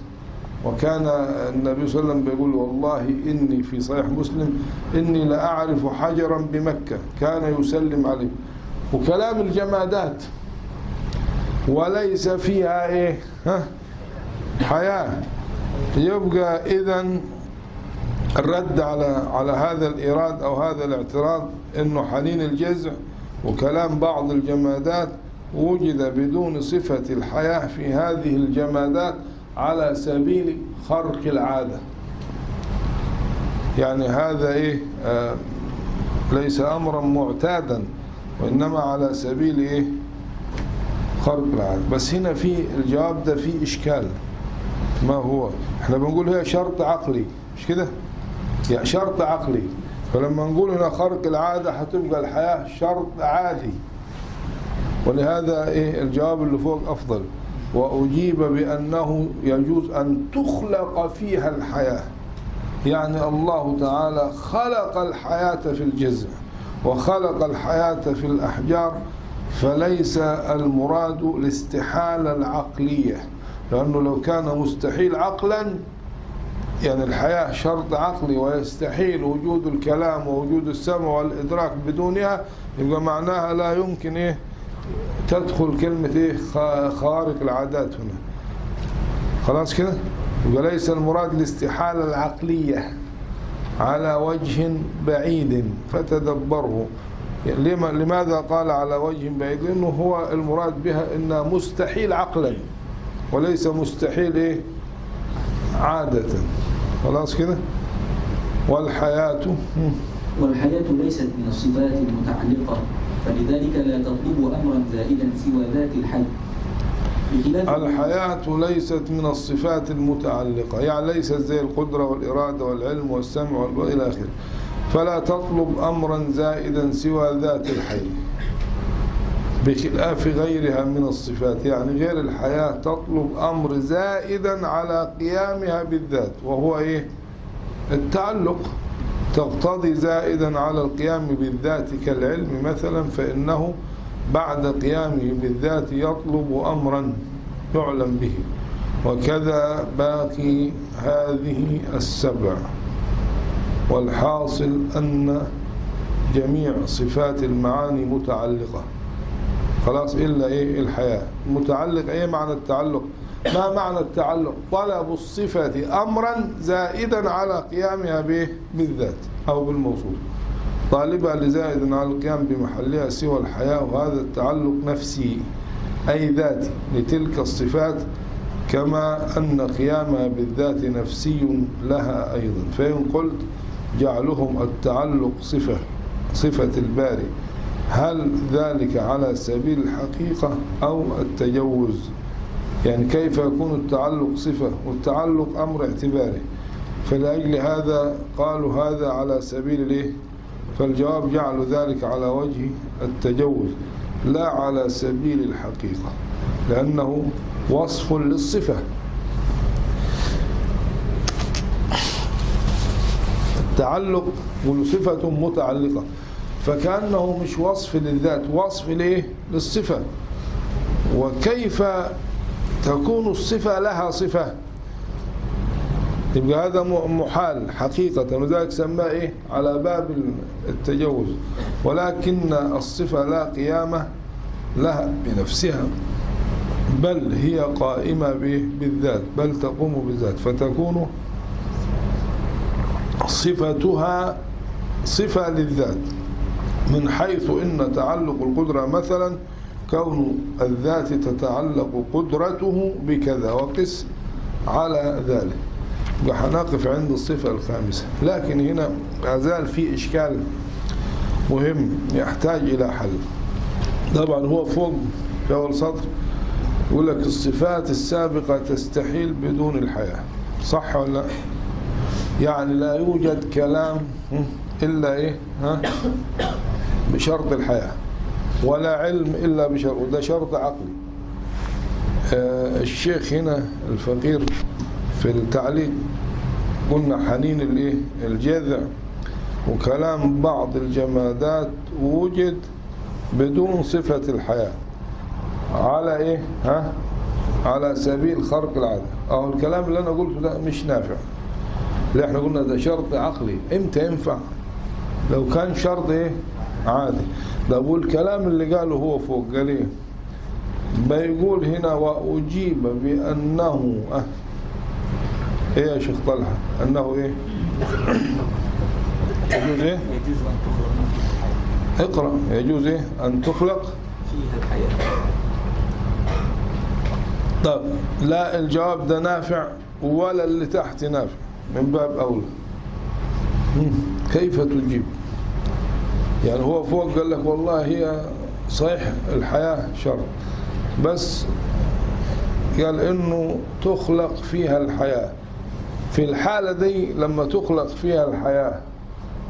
وكان النبي صلى الله عليه وسلم بيقول والله إني في صحيح مسلم إني لأعرف حجرا بمكة. كان يسلم عليه. وكلام الجمادات وليس فيها إيه؟ ها؟ حياة. يبقى إذا الرد على على هذا الإيراد أو هذا الاعتراض إنه حنين الجزع وكلام بعض الجمادات وجد بدون صفة الحياة في هذه الجمادات على سبيل خرق العادة. يعني هذا إيه؟ آه ليس أمرا معتادا وإنما على سبيل إيه؟ خرق العادة. بس هنا في الجواب ده فيه إشكال. ما هو؟ إحنا بنقول هي شرط عقلي مش كده؟ يعني شرط عقلي. فلما نقول هنا خرق العادة هتبقى الحياة شرط عادي. ولهذا إيه؟ الجواب اللي فوق أفضل. وأجيب بأنه يجوز أن تخلق فيها الحياة. يعني الله تعالى خلق الحياة في الجزع وخلق الحياة في الأحجار فليس المراد الاستحالة العقلية. لأنه لو كان مستحيل عقلا يعني الحياة شرط عقلي ويستحيل وجود الكلام ووجود السمع والإدراك بدونها يبقى معناها لا يمكن إيه؟ تدخل كلمة إيه؟ خارق العادات هنا. خلاص كده؟ يبقى ليس المراد الاستحالة العقلية على وجه بعيد فتدبره. لما لماذا قال على وجه بعيد؟ لأنه هو المراد بها إنها مستحيل عقلا وليس مستحيل إيه؟ عادة. خلاص كده؟ والحياة. والحياة ليست من الصفات المتعلقة فلذلك لا تطلب أمرا زائدا سوى ذات الحي الحياة ليست من الصفات المتعلقة. يعني ليست زي القدرة والإرادة والعلم والسمع وال- وإلى آخره. فلا تطلب أمرا زائدا سوى ذات الحي. بخلاف غيرها من الصفات. يعني غير الحياة تطلب أمر زائدا على قيامها بالذات. وهو إيه؟ التعلق. تقتضي زائدا على القيام بالذات كالعلم مثلا فإنه بعد قيامه بالذات يطلب أمرا يعلم به. وكذا باقي هذه السبع. والحاصل أن جميع صفات المعاني متعلقة. خلاص إلا إيه؟ الحياة. متعلق إيه؟ معنى التعلق. ما معنى التعلق؟ طلب الصفة أمرا زائدا على قيامها به بالذات أو بالموصول. طالبها لزائد على القيام بمحلها سوى الحياة وهذا التعلق نفسي أي ذاتي لتلك الصفات كما أن قيامها بالذات نفسي لها أيضا. فإن قلت جعلهم التعلق صفة صفة الباري هل ذلك على سبيل الحقيقة أو التجوز؟ يعني كيف يكون التعلق صفة والتعلق أمر اعتباري؟ فلأجل هذا قالوا هذا على سبيل الإيه؟ فالجواب جعلوا ذلك على وجه التجوز لا على سبيل الحقيقة لأنه وصف للصفة. التعلق صفة متعلقة فكأنه مش وصف للذات وصف ليه للصفة. وكيف تكون الصفة لها صفة. يبقى هذا محال حقيقة ولذلك سماه إيه؟ على باب التجوز. ولكن الصفة لا قيامة لها بنفسها بل هي قائمة بالذات بل تقوم بالذات. فتكون صفتها صفة للذات من حيث إن تعلق القدرة مثلا كون الذات تتعلق قدرته بكذا وقس على ذلك. وحنقف عند الصفة الخامسة. لكن هنا ما زال في إشكال مهم يحتاج إلى حل. طبعا هو فوق في أول سطر يقول لك الصفات السابقة تستحيل بدون الحياة. صح ولا لا؟ يعني لا يوجد كلام إلا إيه؟ ها؟ بشرط الحياة. ولا علم إلا بشرط وده شرط عقلي. آه الشيخ هنا الفقير في التعليق قلنا حنين الإيه؟ الجذع. وكلام بعض الجمادات وجد بدون صفة الحياة. على إيه؟ ها؟ على سبيل خرق العادة. أو الكلام اللي أنا قلته ده مش نافع. اللي إحنا قلنا ده شرط عقلي. إمتى ينفع؟ لو كان شرط إيه؟ عادي. ده أبو الكلام اللي قاله هو فوق قال إيه؟ بيقول هنا وأجيب بأنه أه. إيه يا شيخ طلحة؟ أنه إيه؟ يجوز أن الحياة اقرأ. يجوز إيه؟ أن تخلق. فيها الحياة طب لا الجواب ده نافع ولا اللي تحت نافع؟ من باب أولى. مم. كيف تجيب؟ يعني هو فوق قال لك والله هي صحيح الحياة شر. بس قال إنه تخلق فيها الحياة. في الحالة دي لما تخلق فيها الحياة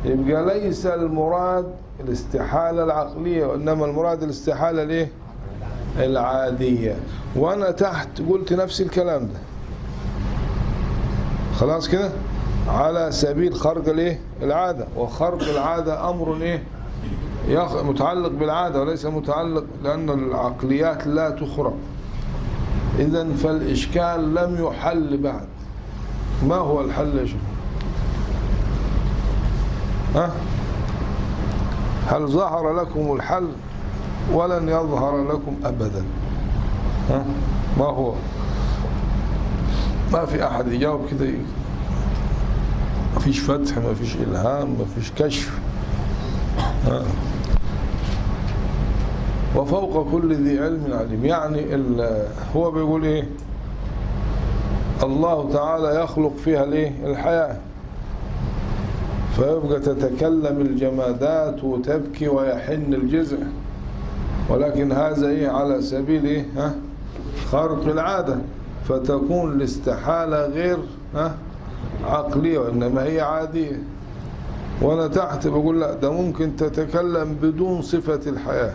يبقى ليس المراد الاستحالة العقلية وإنما المراد الاستحالة الإيه؟ العادية. وأنا تحت قلت نفس الكلام ده. خلاص كده؟ على سبيل خرق الإيه؟ العادة. وخرق العادة أمر إيه؟ متعلق بالعادة وليس متعلق لأن العقليات لا تخرق. إذا فالإشكال لم يحل بعد. ما هو الحل يا شيخ؟ ها؟ هل ظهر لكم الحل؟ ولن يظهر لكم أبدا. ها؟ ما هو؟ ما في أحد يجاوب كده. مفيش فتح مفيش إلهام مفيش كشف. ها. وفوق كل ذي علم عليم. يعني هو بيقول إيه؟ الله تعالى يخلق فيها الإيه؟ الحياة. فيبقى تتكلم الجمادات وتبكي ويحن الجزع. ولكن هذا إيه؟ على سبيل إيه؟ ها؟ خارق العادة. فتكون الاستحالة غير ها؟ عقلية وإنما هي عادية. وأنا تحت بقول لا ده ممكن تتكلم بدون صفة الحياة.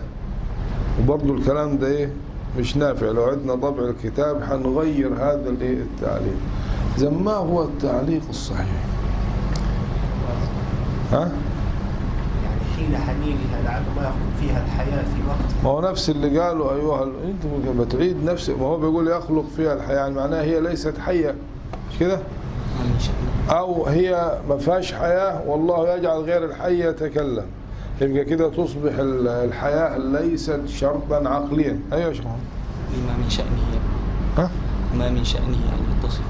وبرضه الكلام ده إيه؟ مش نافع. لو عدنا طبع الكتاب حنغير هذا الايه التعليق. إذا ما هو التعليق الصحيح؟ ها؟ يعني حين حنينها لعل ما يخلق فيها الحياة في وقت؟ ما هو نفس اللي قالوا أيها ال- أنت بتعيد نفس ما هو بيقول يخلق فيها الحياة. يعني معناها هي ليست حية. مش كده؟ أو هي ما فيهاش حياة والله يجعل غير الحي يتكلم. يبقى كده تصبح ال- الحياة ليست شرطا عقليا. أيوه يا شيخ. ما من شأنه ها؟ ما من شأنه أن يتصف.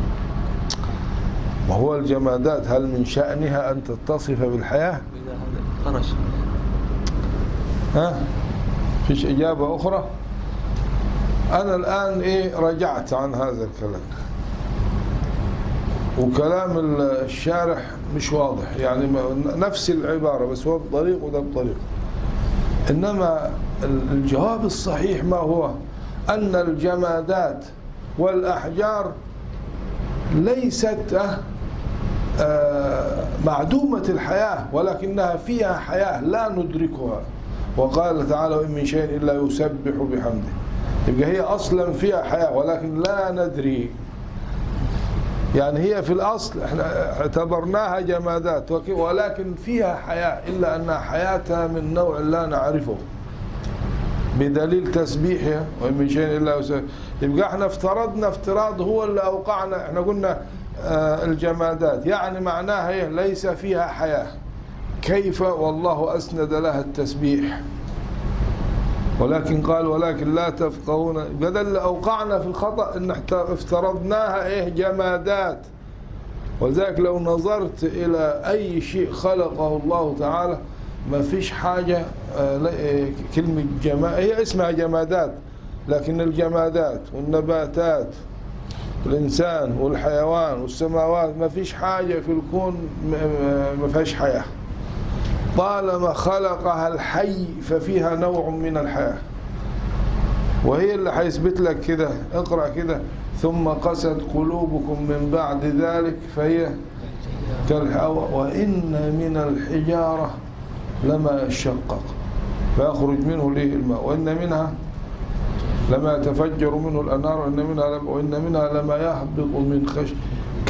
ما هو الجمادات هل من شأنها أن تتصف بالحياة؟ خرج. ها؟ فيش إجابة أخرى؟ أنا الآن إيه رجعت عن هذا الكلام. وكلام الشارح مش واضح. يعني نفس العبارة بس هو بطريق وده بطريق. إنما ال- الجواب الصحيح ما هو؟ أن الجمادات والأحجار ليست آه، معدومة الحياة ولكنها فيها حياة لا ندركها. وقال تعالى وإن من شيء إلا يسبح بحمده. يبقى هي أصلا فيها حياة ولكن لا ندري يعني هي في الأصل إحنا اعتبرناها جمادات ولكن فيها حياة إلا أنها حياتها من نوع لا نعرفه. بدليل تسبيحها وإن من شيء إلا يبقى إحنا افترضنا افتراض هو اللي أوقعنا. إحنا قلنا آه، الجمادات. يعني معناها هي ليس فيها حياة. كيف؟ والله أسند لها التسبيح. ولكن قال ولكن لا تفقهون. بدل أوقعنا في الخطأ احت- افترضناها إيه جمادات. وذلك لو نظرت إلى أي شيء خلقه الله تعالى ما فيش حاجة آه، آه، كلمة جما هي اسمها جمادات لكن الجمادات والنباتات الإنسان والحيوان والسماوات ما فيش حاجة في الكون ما فيهاش حياة. طالما خلقها الحي ففيها نوع من الحياة. وهي اللي هيثبت لك كده. اقرأ كده. ثم قست قلوبكم من بعد ذلك فهي كالحو وإن من الحجارة لما يشقق. فيخرج منه ليه الماء. وإن منها لما يتفجر منه الأنهار. وإن منها لما, وإن منها لما يهبط من خش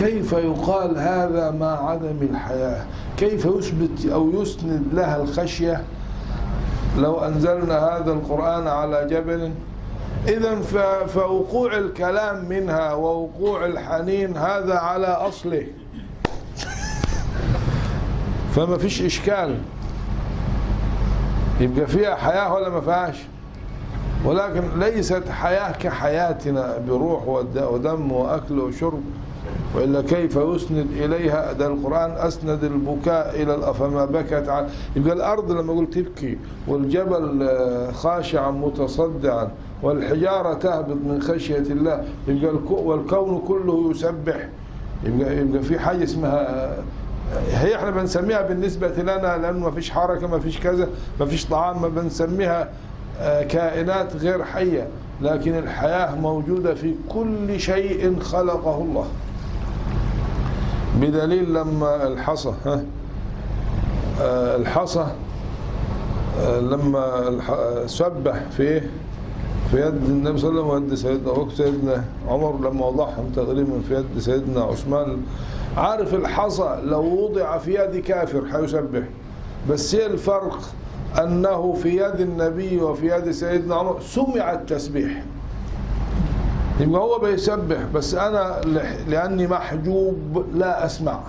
كيف يقال هذا مع عدم الحياة؟ كيف يثبت أو يسند لها الخشية؟ لو أنزلنا هذا القرآن على جبل إذا فوقوع الكلام منها ووقوع الحنين هذا على أصله. فما فيش إشكال. يبقى فيها حياة ولا ما فيهاش؟ ولكن ليست حياة كحياتنا بروح ود- ودم وأكل وشرب. وإلا كيف يسند إليها؟ ده القرآن أسند البكاء إلى فما بكت عن يبقى الأرض لما قلت تبكي والجبل آه، خاشعا متصدعا والحجارة تهبط من خشية الله يبقى الكو- والكون كله يسبح. يبقى, يبقى في حاجة اسمها هي إحنا بنسميها بالنسبة لنا لأنه ما فيش حركة ما فيش كذا ما فيش طعام ما بنسميها آه، كائنات غير حية. لكن الحياة موجودة في كل شيء خلقه الله. بدليل لما الحصى ها؟ آه، الحصى آه، لما الح- سبح في في يد النبي صلى الله عليه وسلم ويد سيدنا بكر سيدنا عمر لما وضعهم تقريبا في يد سيدنا عثمان. عارف الحصى لو وضع في يد كافر حيسبح بس إيه الفرق؟ أنه في يد النبي وفي يد سيدنا عمر سمع التسبيح. يبقى هو بيسبح بس أنا لأني محجوب لا أسمع.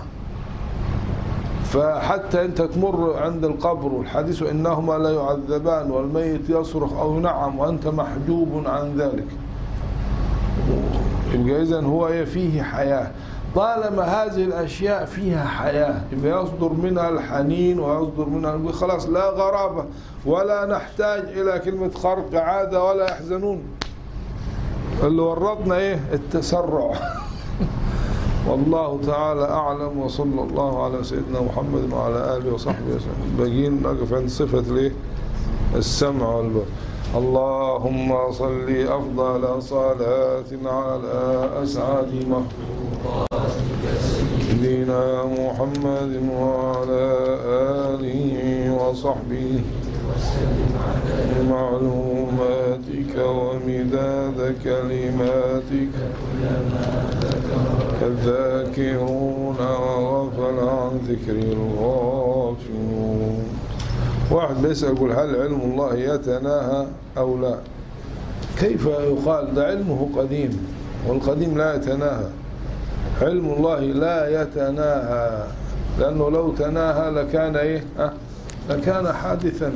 فحتى أنت تمر عند القبر والحديث انهما لا يعذبان والميت يصرخ أو ينعم وأنت محجوب عن ذلك. يبقى اذا هو إيه؟ فيه حياة. طالما هذه الأشياء فيها حياة يبقى يصدر منها الحنين ويصدر منها خلاص لا غرابة ولا نحتاج إلى كلمة خرق عادة ولا يحزنون. اللي ورطنا إيه؟ التسرع. *laughs* والله تعالى أعلم وصلى الله على سيدنا محمد وعلى آله وصحبه وسلم. باقيين نقف عند صفة الإيه؟ السمع والبصر. اللهم صل أفضل صلاة على أسعد مخلوقات سيدنا محمد وعلى آله وصحبه معلوماتك ومداد كلماتك الذاكرون وغفل عن ذكر الغافلون. واحد بيسأل يقول هل علم الله يتناهى أو لا؟ كيف يقال ده علمه قديم والقديم لا يتناهى؟ علم الله لا يتناهى لأنه لو تناهى لكان إيه؟ أه؟ لكان حادثا.